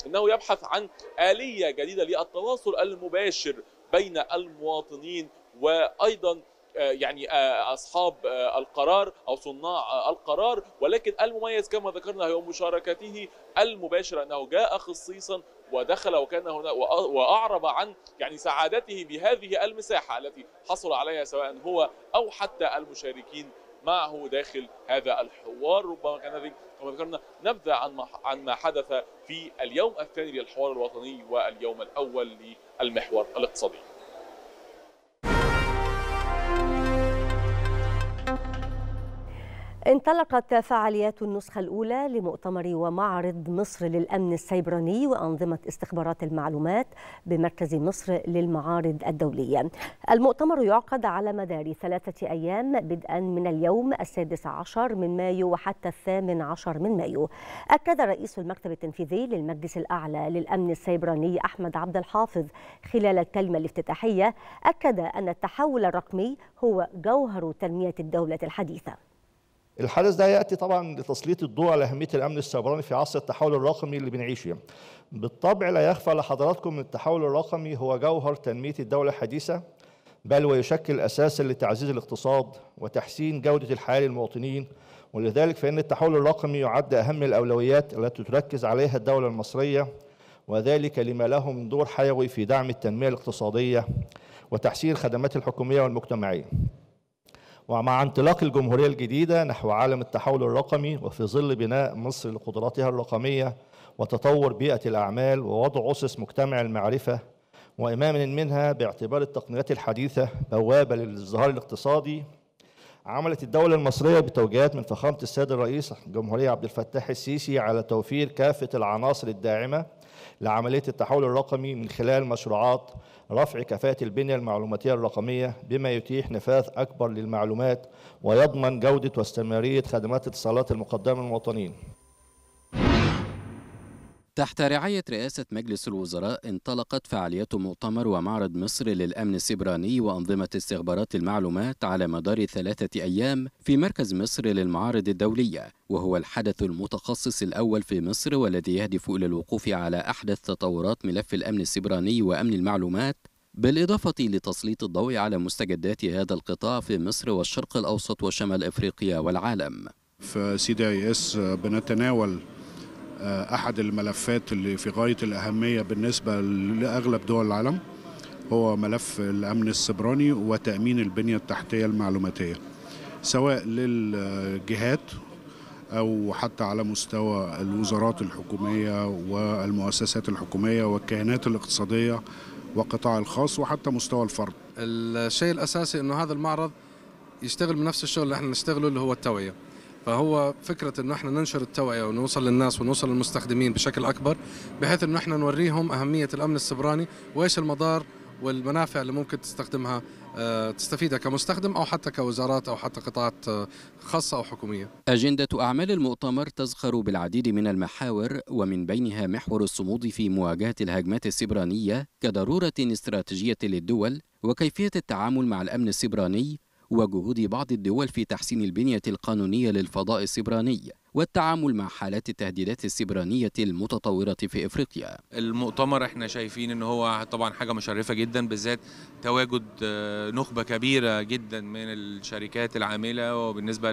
إنه يبحث عن آلية جديدة للتواصل المباشر بين المواطنين وأيضا يعني أصحاب القرار أو صناع القرار. ولكن المميز كما ذكرنا هو مشاركته المباشرة أنه جاء خصيصا ودخل وكان هنا واعرب عن يعني سعادته بهذه المساحة التي حصل عليها سواء هو أو حتى المشاركين معه داخل هذا الحوار ربما كان هذه كما ذكرنا نبذة عن ما عن ما حدث في اليوم الثاني للحوار الوطني واليوم الأول للمحور الاقتصادي. انطلقت فعاليات النسخة الأولى لمؤتمر ومعرض مصر للأمن السيبراني وأنظمة استخبارات المعلومات بمركز مصر للمعارض الدولية. المؤتمر يعقد على مدار ثلاثة أيام بدءا من اليوم السادس عشر من مايو وحتى الثامن عشر من مايو. أكد رئيس المكتب التنفيذي للمجلس الأعلى للأمن السيبراني أحمد عبد الحافظ خلال الكلمة الافتتاحية أكد أن التحول الرقمي هو جوهر تنمية الدولة الحديثة. الحدث ده يأتي طبعا لتسليط الضوء على أهمية الأمن السيبراني في عصر التحول الرقمي اللي بنعيشه. بالطبع لا يخفى لحضراتكم إن التحول الرقمي هو جوهر تنمية الدولة الحديثة بل ويشكل أساسا لتعزيز الاقتصاد وتحسين جودة الحياة للمواطنين ولذلك فإن التحول الرقمي يعد أهم الأولويات التي تركز عليها الدولة المصرية وذلك لما له من دور حيوي في دعم التنمية الاقتصادية وتحسين الخدمات الحكومية والمجتمعية. ومع انطلاق الجمهورية الجديدة نحو عالم التحول الرقمي وفي ظل بناء مصر لقدراتها الرقمية وتطور بيئة الأعمال ووضع أسس مجتمع المعرفة وإماما منها باعتبار التقنيات الحديثة بوابة للازدهار الاقتصادي عملت الدولة المصرية بتوجيهات من فخامة السيد الرئيس الجمهورية عبد الفتاح السيسي على توفير كافة العناصر الداعمة لعملية التحول الرقمي من خلال مشروعات رفع كفاءة البنية المعلوماتية الرقمية بما يتيح نفاذ أكبر للمعلومات ويضمن جودة واستمرارية خدمات الاتصالات المقدمة للمواطنين. تحت رعاية رئاسة مجلس الوزراء انطلقت فعاليات مؤتمر ومعرض مصر للأمن السيبراني وأنظمة استخبارات المعلومات على مدار ثلاثة أيام في مركز مصر للمعارض الدولية وهو الحدث المتخصص الأول في مصر والذي يهدف إلى الوقوف على أحدث تطورات ملف الأمن السيبراني وأمن المعلومات بالإضافة لتسليط الضوء على مستجدات هذا القطاع في مصر والشرق الأوسط وشمال أفريقيا والعالم. في سي دي إس بنتناول أحد الملفات اللي في غاية الأهمية بالنسبة لأغلب دول العالم هو ملف الأمن السيبراني وتأمين البنية التحتية المعلوماتية سواء للجهات أو حتى على مستوى الوزارات الحكومية والمؤسسات الحكومية والكيانات الاقتصادية والقطاع الخاص وحتى مستوى الفرد. الشيء الأساسي إنه هذا المعرض يشتغل بنفس الشغل اللي إحنا نشتغله اللي هو التوعية. فهو فكرة إنه إحنا ننشر التوعية ونوصل للناس ونوصل للمستخدمين بشكل أكبر بحيث إنه إحنا نوريهم أهمية الأمن السبراني وإيش المضار والمنافع اللي ممكن تستخدمها تستفيدها كمستخدم أو حتى كوزارات أو حتى قطاعات خاصة أو حكومية. أجندة أعمال المؤتمر تزخر بالعديد من المحاور ومن بينها محور الصمود في مواجهة الهجمات السبرانية كضرورة استراتيجية للدول وكيفية التعامل مع الأمن السبراني وجهود بعض الدول في تحسين البنية القانونية للفضاء السبراني. والتعامل مع حالات التهديدات السبرانية المتطورة في إفريقيا. المؤتمر إحنا شايفين إن هو طبعا حاجة مشرفة جدا بالذات تواجد نخبة كبيرة جدا من الشركات العاملة وبالنسبة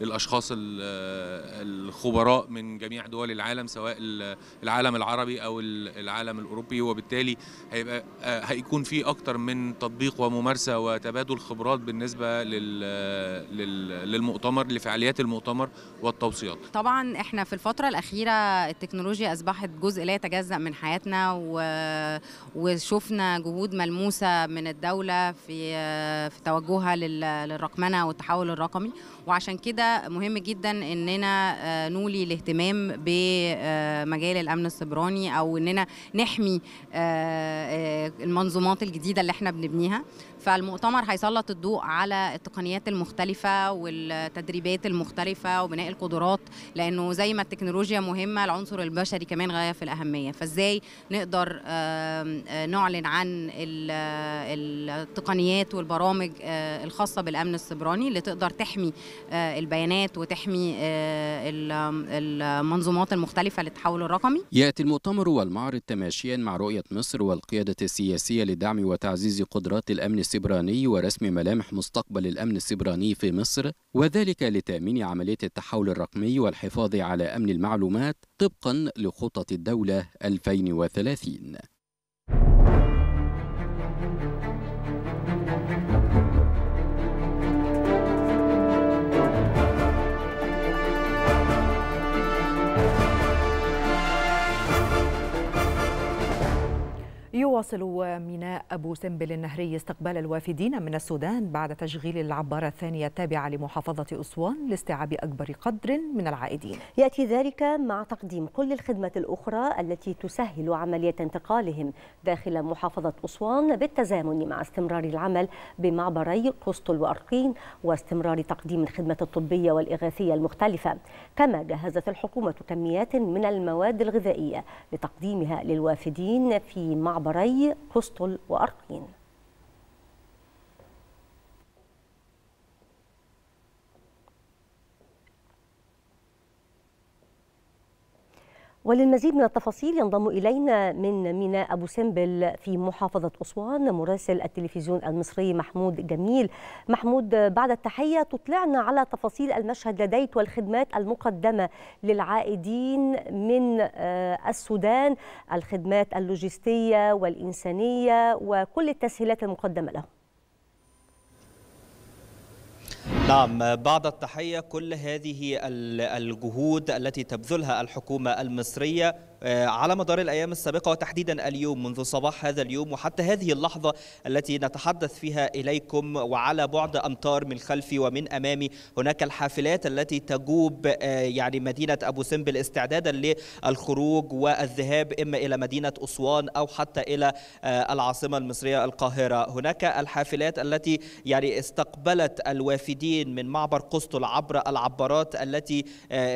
للأشخاص الخبراء من جميع دول العالم سواء العالم العربي أو العالم الأوروبي. وبالتالي هيبقى هيكون في أكتر من تطبيق وممارسة وتبادل خبرات بالنسبة للمؤتمر لفعاليات المؤتمر. والتوصيات. طبعا إحنا في الفترة الأخيرة التكنولوجيا أصبحت جزء لا يتجزأ من حياتنا و... وشفنا جهود ملموسة من الدولة في في توجهها لل... للرقمنة والتحول الرقمي. وعشان كده مهم جدا إننا نولي الاهتمام بمجال الأمن السيبراني أو إننا نحمي المنظومات الجديدة اللي إحنا بنبنيها. فالمؤتمر هيسلط الضوء على التقنيات المختلفة والتدريبات المختلفة وبناء القدرات لأنه زي ما التكنولوجيا مهمة العنصر البشري كمان غاية في الأهمية. فإزاي نقدر نعلن عن التقنيات والبرامج الخاصة بالأمن السيبراني اللي تقدر تحمي البيانات وتحمي المنظومات المختلفة للتحول الرقمي. يأتي المؤتمر والمعرض تماشيا مع رؤية مصر والقيادة السياسية لدعم وتعزيز قدرات الأمن السيبراني ورسم ملامح مستقبل الأمن السيبراني في مصر وذلك لتأمين عملية التحول الرقمي والحفاظ على أمن المعلومات طبقا لخطط الدولة 2030 يواصل ميناء أبو سمبل النهري استقبال الوافدين من السودان بعد تشغيل العبارة الثانية التابعة لمحافظة أسوان لاستيعاب أكبر قدر من العائدين. يأتي ذلك مع تقديم كل الخدمات الأخرى التي تسهل عملية انتقالهم داخل محافظة أسوان بالتزامن مع استمرار العمل بمعبري قسطل وأرقين واستمرار تقديم الخدمة الطبية والإغاثية المختلفة. كما جهزت الحكومة كميات من المواد الغذائية لتقديمها للوافدين في معبر معبري قسطل وأرقين. وللمزيد من التفاصيل ينضم إلينا من ميناء أبو سمبل في محافظة أسوان مراسل التلفزيون المصري محمود جميل. محمود بعد التحية تطلعنا على تفاصيل المشهد لديك والخدمات المقدمة للعائدين من السودان الخدمات اللوجستية والإنسانية وكل التسهيلات المقدمة لهم. نعم بعد التحية كل هذه الجهود التي تبذلها الحكومة المصرية على مدار الأيام السابقة وتحديدا اليوم منذ صباح هذا اليوم وحتى هذه اللحظة التي نتحدث فيها إليكم وعلى بعد أمتار من خلفي ومن أمامي هناك الحافلات التي تجوب يعني مدينة أبو سمبل استعدادا للخروج والذهاب إما إلى مدينة أسوان أو حتى إلى العاصمة المصرية القاهرة. هناك الحافلات التي يعني استقبلت الوافدين من معبر قسطل عبر العبارات التي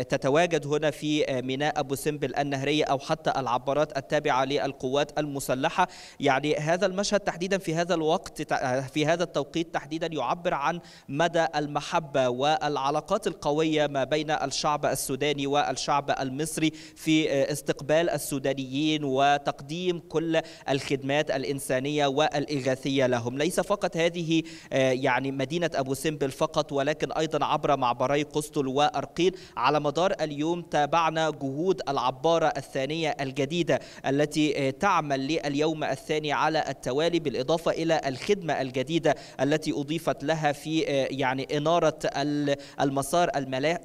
تتواجد هنا في ميناء أبو سمبل النهرية أو حتى العبارات التابعة للقوات المسلحة. يعني هذا المشهد تحديدا في هذا الوقت في هذا التوقيت تحديدا يعبر عن مدى المحبة والعلاقات القوية ما بين الشعب السوداني والشعب المصري في استقبال السودانيين وتقديم كل الخدمات الإنسانية والإغاثية لهم. ليس فقط هذه يعني مدينة أبو سمبل فقط ولكن أيضا عبر معبري قسطل وأرقين على مدار اليوم تابعنا جهود العبارة الثانية الجديدة التي تعمل لليوم الثاني على التوالي بالإضافة إلى الخدمة الجديدة التي أضيفت لها في يعني إنارة المسار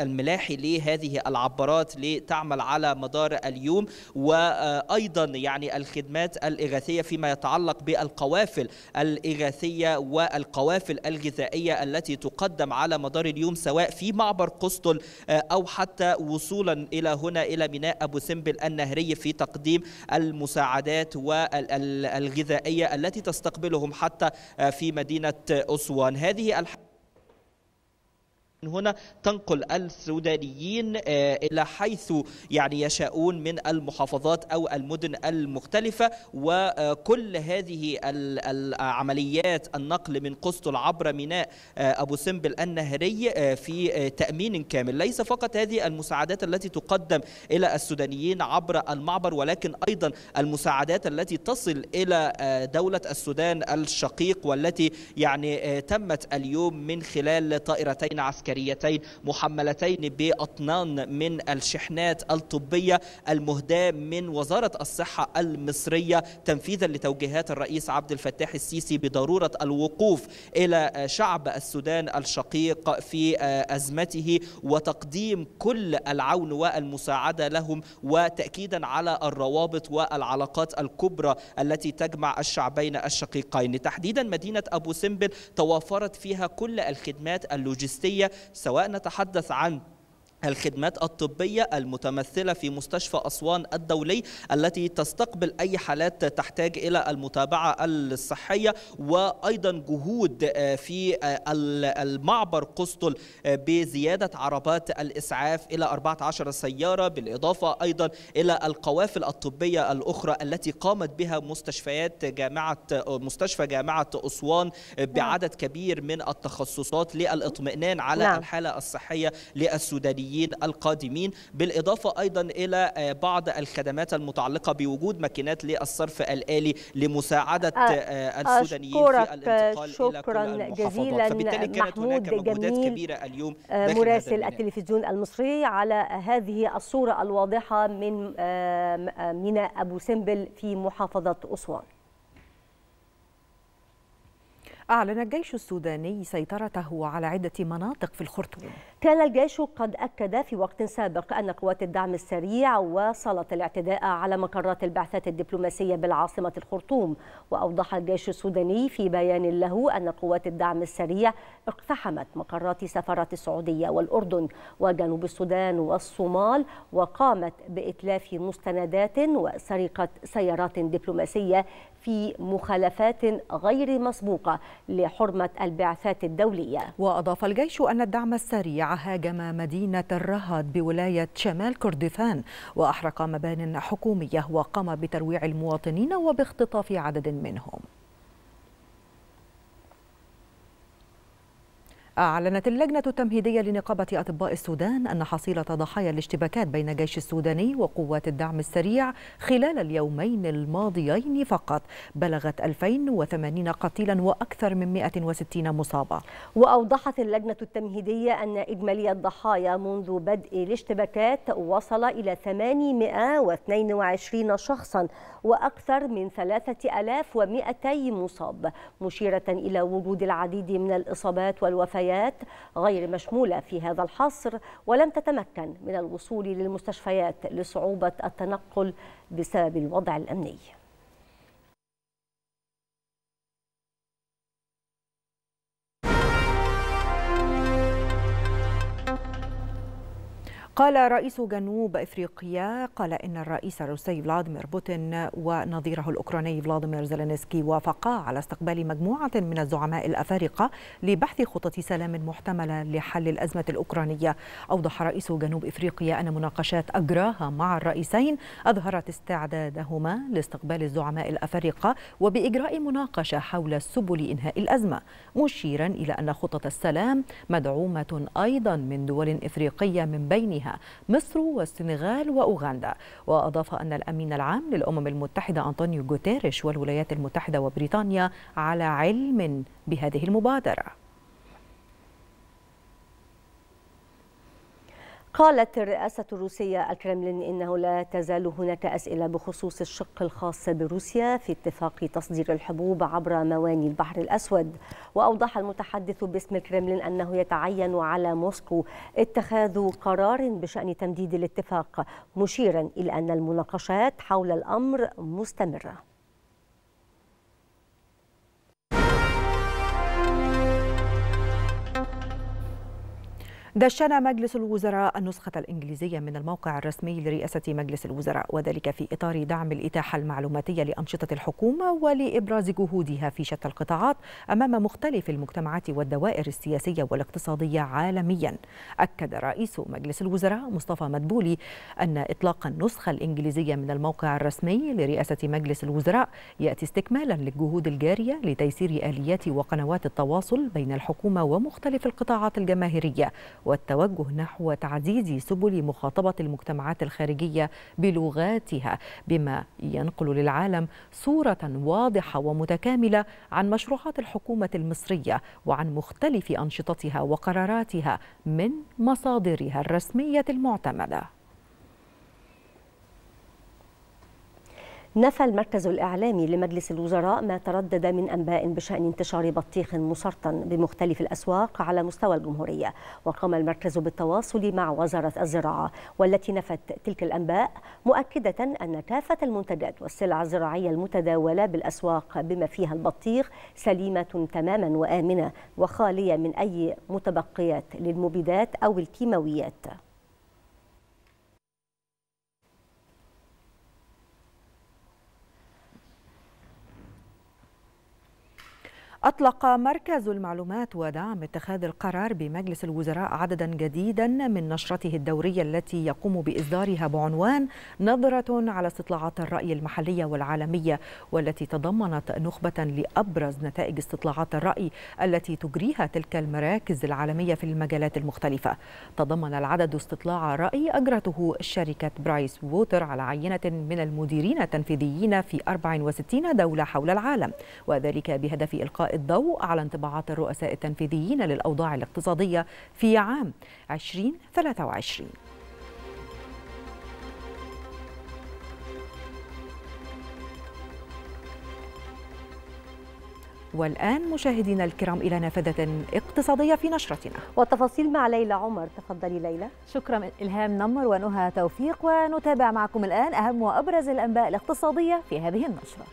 الملاحي لهذه العبارات لتعمل على مدار اليوم وأيضا يعني الخدمات الإغاثية فيما يتعلق بالقوافل الإغاثية والقوافل الغذائية التي تقدم على مدار اليوم سواء في معبر قسطل أو حتى وصولا إلى هنا إلى ميناء أبو سمبل النهري في تقديم المساعدات والغذائية التي تستقبلهم حتى في مدينة أسوان. هذه الح... هنا تنقل السودانيين إلى حيث يعني يشاءون من المحافظات أو المدن المختلفة. وكل هذه العمليات النقل من قسطل عبر ميناء أبو سمبل النهري في تأمين كامل. ليس فقط هذه المساعدات التي تقدم إلى السودانيين عبر المعبر ولكن أيضا المساعدات التي تصل إلى دولة السودان الشقيق والتي يعني تمت اليوم من خلال طائرتين عسكريتين. عسكريتين محملتين بأطنان من الشحنات الطبية المهداة من وزارة الصحة المصرية تنفيذا لتوجيهات الرئيس عبد الفتاح السيسي بضرورة الوقوف إلى شعب السودان الشقيق في أزمته وتقديم كل العون والمساعدة لهم وتأكيدا على الروابط والعلاقات الكبرى التي تجمع الشعبين الشقيقين. تحديدا مدينة أبو سمبل توافرت فيها كل الخدمات اللوجستية سواء نتحدث عن الخدمات الطبية المتمثلة في مستشفى أسوان الدولي التي تستقبل أي حالات تحتاج إلى المتابعة الصحية وأيضا جهود في المعبر قسطل بزيادة عربات الإسعاف إلى 14 سيارة بالإضافة أيضا إلى القوافل الطبية الأخرى التي قامت بها مستشفيات جامعة مستشفى جامعة أسوان بعدد كبير من التخصصات للإطمئنان على نعم. الحالة الصحية للسودانيين القادمين بالإضافة أيضا إلى بعض الخدمات المتعلقة بوجود ماكينات للصرف الآلي لمساعدة السودانيين في الانتقال شكرا إلى كل جزيلا فبالتالي كانت محمود هناك مجهودات جميل كبيرة اليوم مراسل التلفزيون المصري على هذه الصورة الواضحة من ميناء أبو سمبل في محافظة أسوان. أعلن الجيش السوداني سيطرته على عدة مناطق في الخرطوم. كان الجيش قد أكد في وقت سابق أن قوات الدعم السريع واصلت الاعتداء على مقرات البعثات الدبلوماسية بالعاصمة الخرطوم وأوضح الجيش السوداني في بيان له أن قوات الدعم السريع اقتحمت مقرات سفارات السعودية والأردن وجنوب السودان والصومال وقامت بإتلاف مستندات وسرقة سيارات دبلوماسية في مخالفات غير مسبوقة لحرمة البعثات الدولية. وأضاف الجيش أن الدعم السريع هاجم مدينة الرهد بولاية شمال كردفان وأحرق مبان حكومية وقام بترويع المواطنين وباختطاف عدد منهم. أعلنت اللجنة التمهيدية لنقابة أطباء السودان أن حصيلة ضحايا الاشتباكات بين الجيش السوداني وقوات الدعم السريع خلال اليومين الماضيين فقط بلغت 2080 قتيلا وأكثر من 160 مصابة. وأوضحت اللجنة التمهيدية أن إجمالي الضحايا منذ بدء الاشتباكات وصل إلى 822 شخصا وأكثر من 3200 مصاب مشيرة إلى وجود العديد من الإصابات والوفيات المستشفيات غير مشمولة في هذا الحصر ولم تتمكن من الوصول للمستشفيات لصعوبة التنقل بسبب الوضع الأمني. قال رئيس جنوب إفريقيا قال إن الرئيس الروسي فلاديمير بوتين ونظيره الأوكراني فلاديمير زيلينسكي وافقا على استقبال مجموعة من الزعماء الأفارقة لبحث خطط سلام محتملة لحل الأزمة الأوكرانية. أوضح رئيس جنوب إفريقيا أن مناقشات أجراها مع الرئيسين أظهرت استعدادهما لاستقبال الزعماء الأفارقة وبإجراء مناقشة حول سبل إنهاء الأزمة مشيرا إلى أن خطط السلام مدعومة أيضا من دول إفريقية من بينها بينها مصر والسنغال وأوغندا. وأضاف أن الأمين العام للأمم المتحدة أنطونيو غوتيريش والولايات المتحدة وبريطانيا على علم بهذه المبادرة. قالت الرئاسة الروسية الكرملين إنه لا تزال هناك أسئلة بخصوص الشق الخاص بروسيا في اتفاق تصدير الحبوب عبر مواني البحر الأسود. وأوضح المتحدث باسم الكرملين أنه يتعين على موسكو اتخاذ قرار بشأن تمديد الاتفاق مشيرا إلى أن المناقشات حول الأمر مستمرة. دشن مجلس الوزراء النسخة الإنجليزية من الموقع الرسمي لرئاسة مجلس الوزراء وذلك في إطار دعم الإتاحة المعلوماتية لأنشطة الحكومة ولإبراز جهودها في شتى القطاعات أمام مختلف المجتمعات والدوائر السياسية والاقتصادية عالميا. أكد رئيس مجلس الوزراء مصطفى مدبولي أن إطلاق النسخة الإنجليزية من الموقع الرسمي لرئاسة مجلس الوزراء يأتي استكمالا للجهود الجارية لتيسير آليات وقنوات التواصل بين الحكومة ومختلف القطاعات الجماهيرية. والتوجه نحو تعزيز سبل مخاطبة المجتمعات الخارجية بلغاتها بما ينقل للعالم صورة واضحة ومتكاملة عن مشروعات الحكومة المصرية وعن مختلف أنشطتها وقراراتها من مصادرها الرسمية المعتمدة. نفى المركز الإعلامي لمجلس الوزراء ما تردد من أنباء بشأن انتشار بطيخ مسرطن بمختلف الأسواق على مستوى الجمهورية وقام المركز بالتواصل مع وزارة الزراعة والتي نفت تلك الأنباء مؤكدة أن كافة المنتجات والسلع الزراعية المتداولة بالأسواق بما فيها البطيخ سليمة تماما وآمنة وخالية من أي متبقيات للمبيدات أو الكيماويات. أطلق مركز المعلومات ودعم اتخاذ القرار بمجلس الوزراء عددا جديدا من نشرته الدورية التي يقوم بإصدارها بعنوان نظرة على استطلاعات الرأي المحلية والعالمية والتي تضمنت نخبة لأبرز نتائج استطلاعات الرأي التي تجريها تلك المراكز العالمية في المجالات المختلفة. تضمن العدد استطلاع رأي أجرته شركة برايس ووتر على عينة من المديرين التنفيذيين في 64 دولة حول العالم وذلك بهدف إلقاء الضوء على انطباعات الرؤساء التنفيذيين للأوضاع الاقتصادية في عام 2023 والآن مشاهدينا الكرام إلى نافذة اقتصادية في نشرتنا. والتفاصيل مع ليلى عمر. تفضلي ليلى. شكرا إلهام نمر ونهى توفيق ونتابع معكم الآن أهم وأبرز الأنباء الاقتصادية في هذه النشرة.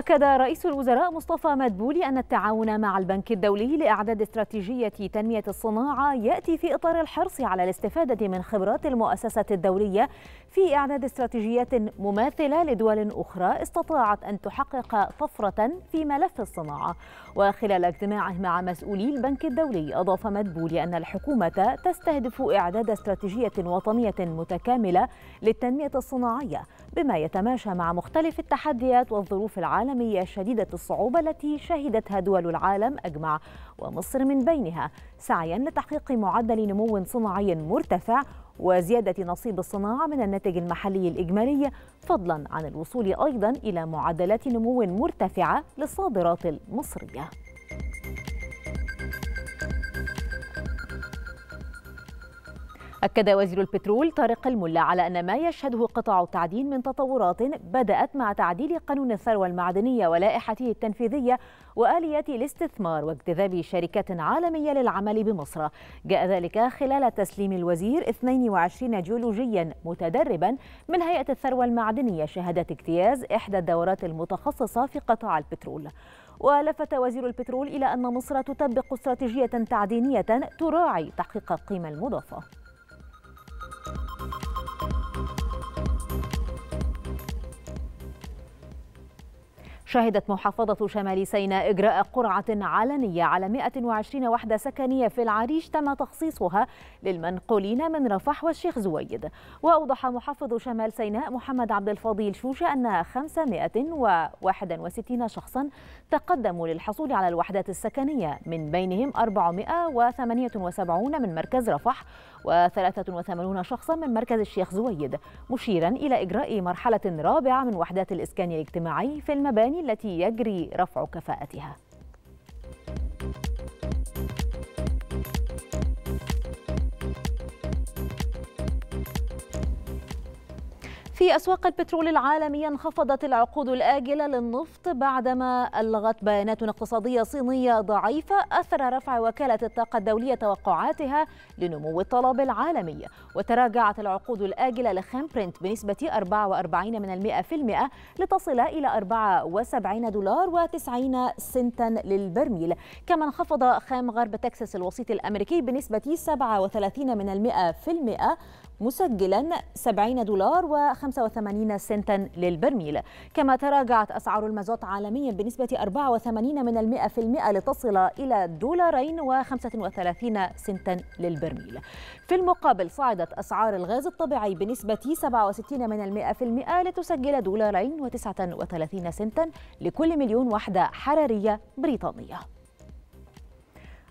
أكد رئيس الوزراء مصطفى مدبولي أن التعاون مع البنك الدولي لإعداد استراتيجية تنمية الصناعة يأتي في إطار الحرص على الاستفادة من خبرات المؤسسة الدولية في إعداد استراتيجيات مماثلة لدول أخرى استطاعت أن تحقق طفرة في ملف الصناعة. وخلال اجتماعه مع مسؤولي البنك الدولي أضاف مدبولي أن الحكومة تستهدف إعداد استراتيجية وطنية متكاملة للتنمية الصناعية بما يتماشى مع مختلف التحديات والظروف العالمية شديدة الصعوبة التي شهدتها دول العالم أجمع. ومصر من بينها. سعيا لتحقيق معدل نمو صناعي مرتفع وزيادة نصيب الصناعة من الناتج المحلي الإجمالي فضلا عن الوصول أيضا إلى معدلات نمو مرتفعة للصادرات المصرية. أكد وزير البترول طارق الملا على أن ما يشهده قطاع التعدين من تطورات بدأت مع تعديل قانون الثروة المعدنية ولائحته التنفيذية وآليات الاستثمار واجتذاب شركات عالمية للعمل بمصر. جاء ذلك خلال تسليم الوزير 22 جيولوجيا متدربا من هيئة الثروة المعدنية شهادة اجتياز إحدى الدورات المتخصصة في قطاع البترول. ولفت وزير البترول إلى أن مصر تطبق استراتيجية تعدينية تراعي تحقيق القيمة المضافة. شهدت محافظة شمال سيناء إجراء قرعة علنية على 120 وحدة سكنية في العريش تم تخصيصها للمنقولين من رفح والشيخ زويد. وأوضح محافظ شمال سيناء محمد عبد الفضيل شوشة أن 561 شخصا تقدموا للحصول على الوحدات السكنية من بينهم 478 من مركز رفح و83 شخصا من مركز الشيخ زويد مشيرا إلى إجراء مرحلة رابعة من وحدات الإسكان الاجتماعي في المباني التي يجري رفع كفاءتها. في أسواق البترول العالمية انخفضت العقود الآجلة للنفط بعدما ألغت بيانات اقتصادية صينية ضعيفة أثر رفع وكالة الطاقة الدولية توقعاتها لنمو الطلب العالمي. وتراجعت العقود الآجلة لخام برنت بنسبة 44 من المئة في المئة لتصل إلى 74 دولار و90 سنتا للبرميل. كما انخفض خام غرب تكساس الوسيط الأمريكي بنسبة 37 من المئة في المئة مسجلا 70 دولار و85 سنتا للبرميل. كما تراجعت أسعار المازوت عالميا بنسبة 84 من المئة في المئة لتصل إلى دولارين و35 سنتا للبرميل. في المقابل صعدت أسعار الغاز الطبيعي بنسبة 67 من المئة في المئة لتسجل دولارين و39 سنتا لكل مليون وحدة حرارية بريطانية.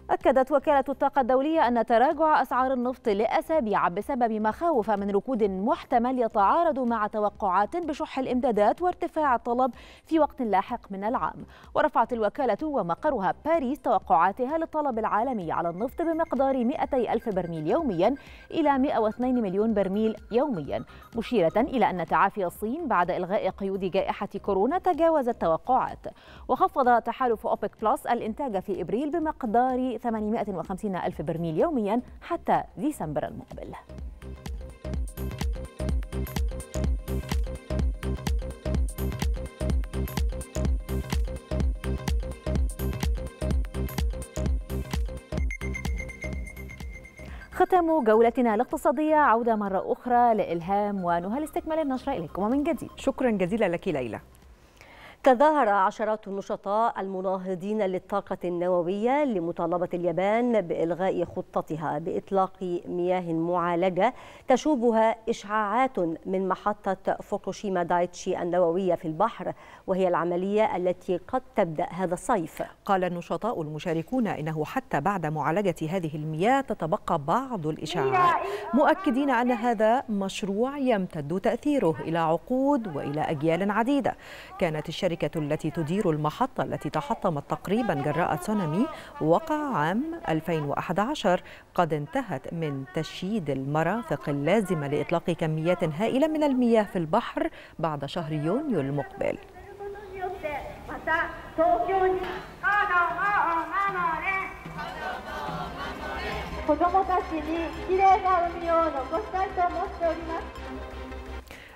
أكدت وكالة الطاقة الدولية أن تراجع أسعار النفط لأسابيع بسبب مخاوف من ركود محتمل يتعارض مع توقعات بشح الإمدادات وارتفاع الطلب في وقت لاحق من العام. ورفعت الوكالة ومقرها باريس توقعاتها للطلب العالمي على النفط بمقدار 200 ألف برميل يوميا إلى 102 مليون برميل يوميا مشيرة إلى أن تعافي الصين بعد إلغاء قيود جائحة كورونا تجاوز التوقعات وخفض تحالف أوبك بلس الإنتاج في إبريل بمقدار 850 ألف برميل يوميا حتى ديسمبر المقبل. ختام جولتنا الاقتصادية عودة مرة أخرى لإلهام ونهى لاستكمال النشرة إليكم ومن جديد. شكرا جزيلا لك ليلى. تظاهر عشرات النشطاء المناهضين للطاقة النووية لمطالبة اليابان بإلغاء خطتها بإطلاق مياه معالجة تشوبها إشعاعات من محطة فوكوشيما دايتشي النووية في البحر وهي العملية التي قد تبدأ هذا الصيف. قال النشطاء المشاركون إنه حتى بعد معالجة هذه المياه تتبقى بعض الإشعاعات. مؤكدين أن هذا مشروع يمتد تأثيره إلى عقود وإلى أجيال عديدة. كانت الشركة الشركة التي تدير المحطة التي تحطمت تقريبا جراء تسونامي وقع عام 2011 قد انتهت من تشييد المرافق اللازمة لإطلاق كميات هائلة من المياه في البحر بعد شهر يونيو المقبل.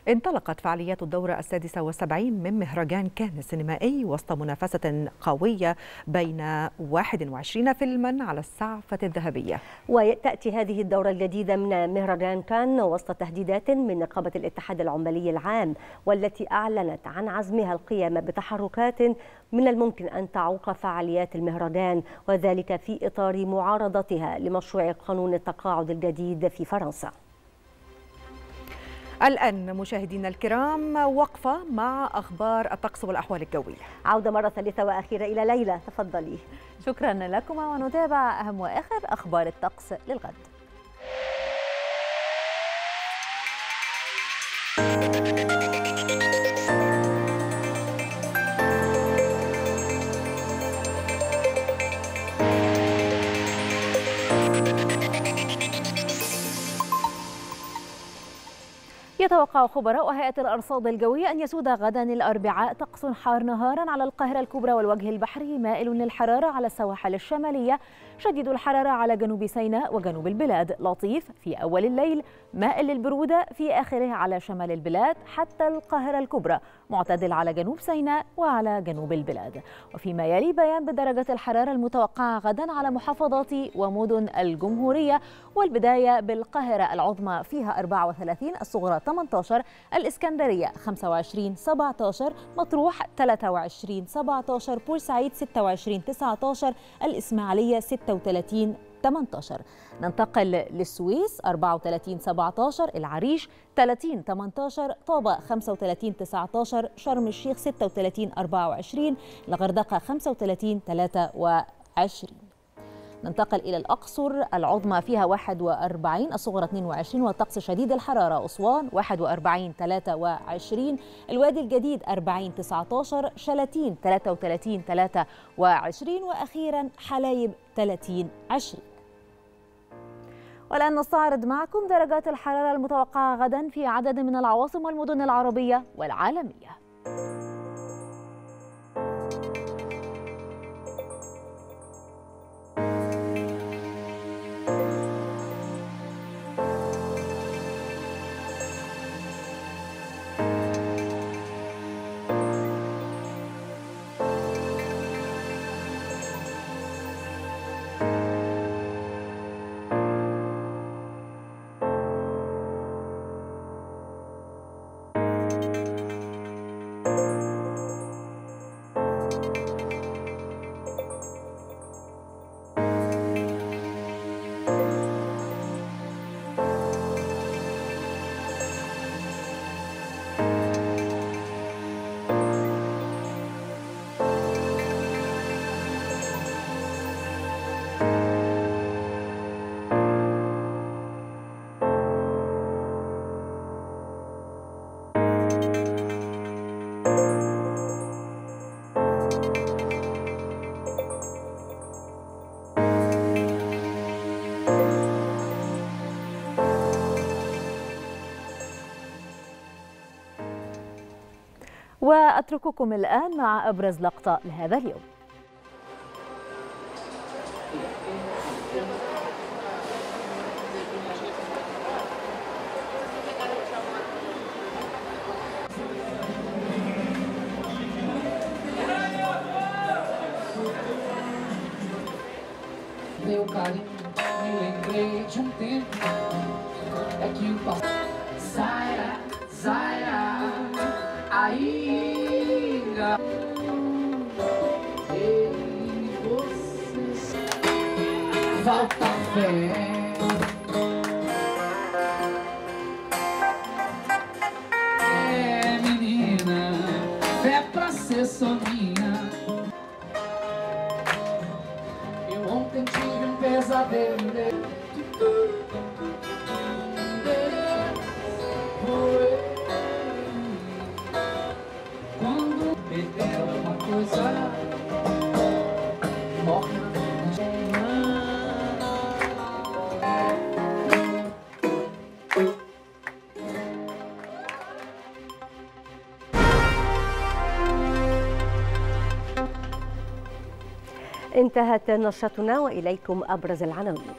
انطلقت فعاليات الدورة السادسة والسبعين من مهرجان كان السينمائي وسط منافسة قوية بين 21 فيلما على السعفة الذهبية. وتأتي هذه الدورة الجديدة من مهرجان كان وسط تهديدات من نقابة الاتحاد العمالي العام والتي أعلنت عن عزمها القيام بتحركات من الممكن أن تعوق فعاليات المهرجان وذلك في إطار معارضتها لمشروع قانون التقاعد الجديد في فرنسا. الآن مشاهدينا الكرام وقفة مع أخبار الطقس والأحوال الجوية. عودة مرة ثالثة وأخيرة إلى ليلى تفضلي. شكرا لكما ونتابع أهم وآخر أخبار الطقس للغد. يتوقع خبراء هيئة الأرصاد الجوية أن يسود غدا الأربعاء طقس حار نهارا على القاهرة الكبرى والوجه البحري مائل للحرارة على السواحل الشمالية شديد الحرارة على جنوب سيناء وجنوب البلاد. لطيف في أول الليل مائل للبرودة في آخره على شمال البلاد حتى القاهرة الكبرى معتدل على جنوب سيناء وعلى جنوب البلاد. وفيما يلي بيان بدرجة الحرارة المتوقعة غدا على محافظات ومدن الجمهورية والبداية بالقاهرة العظمى فيها 34 الصغرى 18 الإسكندرية 25 17 مطروح 23 17 بورسعيد 26 19 الإسماعيلية 36 18 ننتقل للسويس 34 17 العريش 30 18 طابة 35 19 شرم الشيخ 36 24 الغردقة 35 23 ننتقل إلى الأقصر العظمى فيها 41 الصغرى 22 والطقس شديد الحرارة أسوان 41 23 الوادي الجديد 40 19 شلاتين 33 23 وأخيرا حلايب 30 20 والآن نستعرض معكم درجات الحرارة المتوقعة غدا في عدد من العواصم والمدن العربية والعالمية. وأترككم الآن مع أبرز لقطة لهذا اليوم. انتهت نشرتنا وإليكم أبرز العناوين.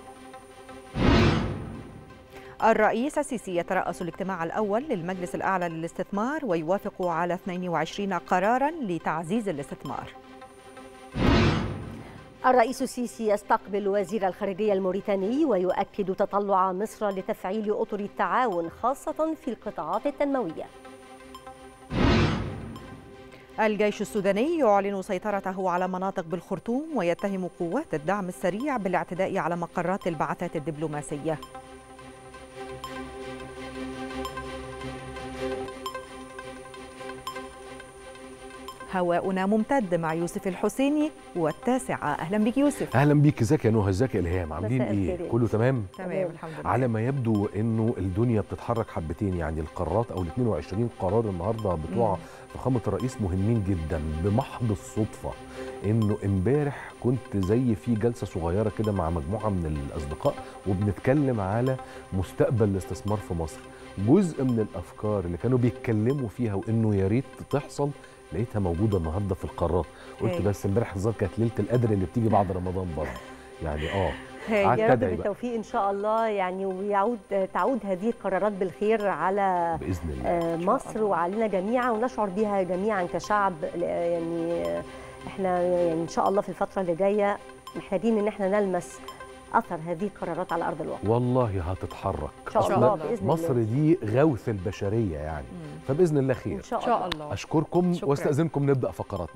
الرئيس السيسي يترأس الاجتماع الأول للمجلس الأعلى للاستثمار ويوافق على 22 قراراً لتعزيز الاستثمار. الرئيس السيسي يستقبل وزير الخارجية الموريتاني ويؤكد تطلع مصر لتفعيل أطر التعاون خاصة في القطاعات التنموية. الجيش السوداني يعلن سيطرته على مناطق بالخرطوم ويتهم قوات الدعم السريع بالاعتداء على مقرات البعثات الدبلوماسية. هواؤنا ممتد مع يوسف الحسيني والتاسعة أهلا بك يوسف. أهلا بك ازيك يا نهى ازيك يا إلهام؟ عاملين إيه؟ كله تمام؟ تمام الحمد لله. على ما يبدو إنه الدنيا بتتحرك حبتين يعني القرارات أو ال 22 قرار النهاردة بتوع فخامة الرئيس مهمين جدا بمحض الصدفة إنه إمبارح كنت زي في جلسة صغيرة كده مع مجموعة من الأصدقاء وبنتكلم على مستقبل الاستثمار في مصر. جزء من الأفكار اللي كانوا بيتكلموا فيها وإنه يا ريت تحصل لقيتها موجودة النهارده في القرارات قلت. بس إمبارح الظاهر كانت ليلة القدر اللي بتيجي بعد رمضان برضه. يعني آه. يا رب. بالتوفيق إن شاء الله. يعني ويعود تعود هذه القرارات بالخير على بإذن الله آه، مصر وعلينا جميعا ونشعر بها جميعا كشعب. يعني آه، إحنا يعني إن شاء الله في الفترة اللي جاية محتاجين إن إحنا نلمس أثر هذه القرارات على أرض الواقع. والله هتتحرك. إن شاء الله، بإذن مصر الله. دي غوث البشرية يعني. فبإذن الله خير. إن شاء الله. أشكركم. وأستأذنكم نبدأ فقراتنا.